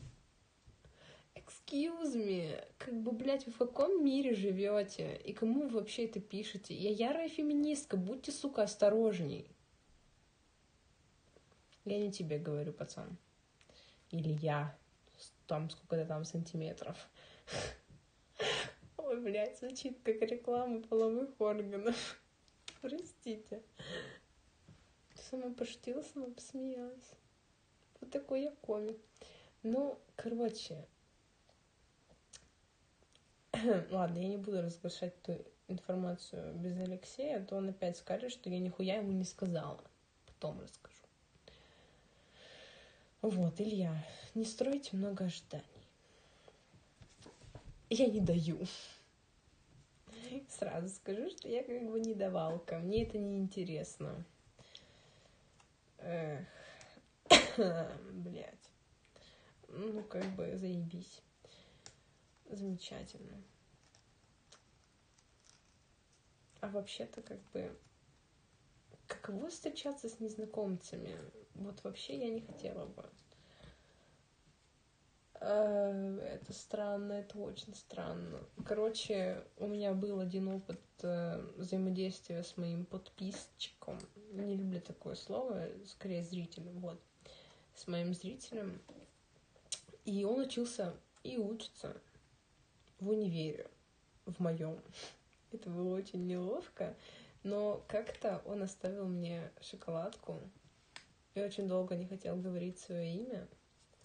Excuse me, как бы, блядь, вы в каком мире живете? И кому вы вообще это пишете? Я ярая феминистка, будьте, сука, осторожней. Я не тебе говорю, пацан. Или я. Там сколько-то там сантиметров. Ой, блядь, звучит как реклама половых органов. Простите. Сама пошутила, сама посмеялась. Вот такой я комик. Ну, короче, *clears throat* Ладно, я не буду разглашать эту информацию без Алексея, а то он опять скажет, что я нихуя ему не сказала. Потом расскажу. Вот, Илья, не стройте много ожиданий. Я не даю. Сразу скажу, что я как бы не давалка. Мне это не интересно. *coughs* Блять. Ну, как бы заебись. Замечательно. А вообще-то как бы каково встречаться с незнакомцами? Вот вообще я не хотела бы. А, это странно, это очень странно. Короче, у меня был один опыт э, взаимодействия с моим подписчиком. Не люблю такое слово, скорее зрителем, вот. С моим зрителем. И он учился и учится в универе, в моем. *laughs* Это было очень неловко, но как-то он оставил мне шоколадку. Я очень долго не хотел говорить свое имя,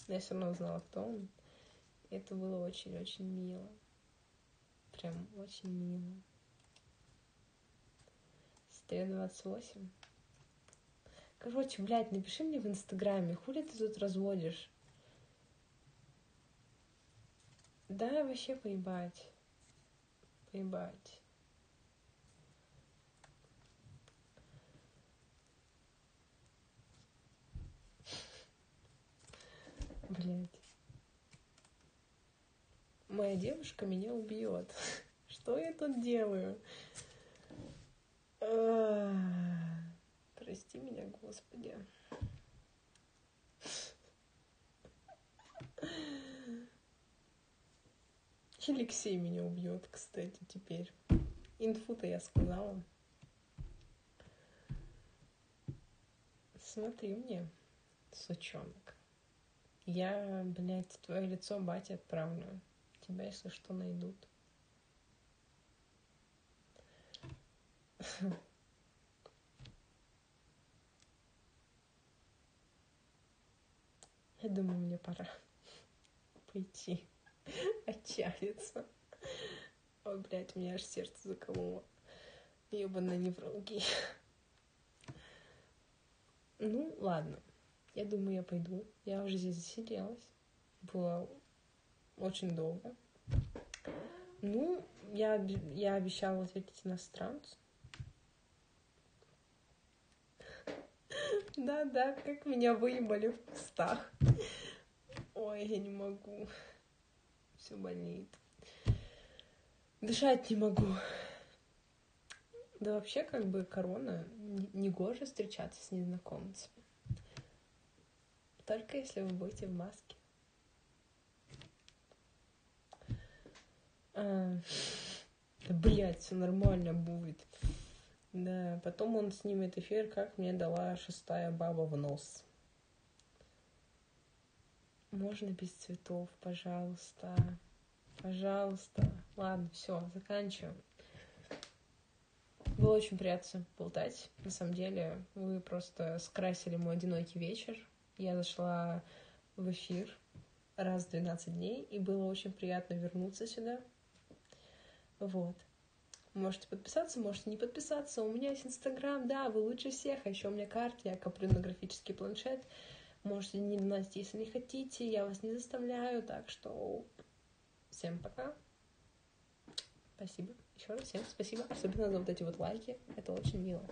но я все равно узнала, кто он. И это было очень-очень мило. Прям очень мило. Стою 28. Короче, блядь, напиши мне в Инстаграме, хули ты тут разводишь? Да, вообще поебать. Поебать. Блять. Моя девушка меня убьет. *laughs* Что я тут делаю? Прости меня, Господи. Алексей меня убьет, кстати, теперь. Инфу-то я сказала. Смотри мне, сучонок. Я, блядь, твое лицо бате отправлю. Тебя, если что, найдут. *laughs* Я думаю, мне пора *laughs* пойти *laughs* отчалится. Ой, блядь, у меня аж сердце закололо. Ёбаная неврология. Ну, ладно. Я думаю, я пойду. Я уже здесь засиделась. Было очень долго. Ну, я, я обещала ответить иностранцу. *laughs* Да-да, как меня выебали в кустах. Ой, я не могу все болит. Дышать не могу. Да вообще, как бы, корона, не гоже встречаться с незнакомцами. Только если вы будете в маске. А, блять, все нормально будет. Да, потом он снимет эфир, как мне дала шестая баба в нос. Можно без цветов, пожалуйста. Пожалуйста. Ладно, все, заканчиваем. Было очень приятно болтать. На самом деле, вы просто скрасили мой одинокий вечер. Я зашла в эфир раз в 12 дней, и было очень приятно вернуться сюда. Вот. Можете подписаться, можете не подписаться. У меня есть Инстаграм, да, вы лучше всех. А еще у меня карта, я коплю на графический планшет. Можете не доносить, если не хотите, я вас не заставляю, так что всем пока. Спасибо. еще раз всем спасибо, особенно за вот эти вот лайки. Это очень мило.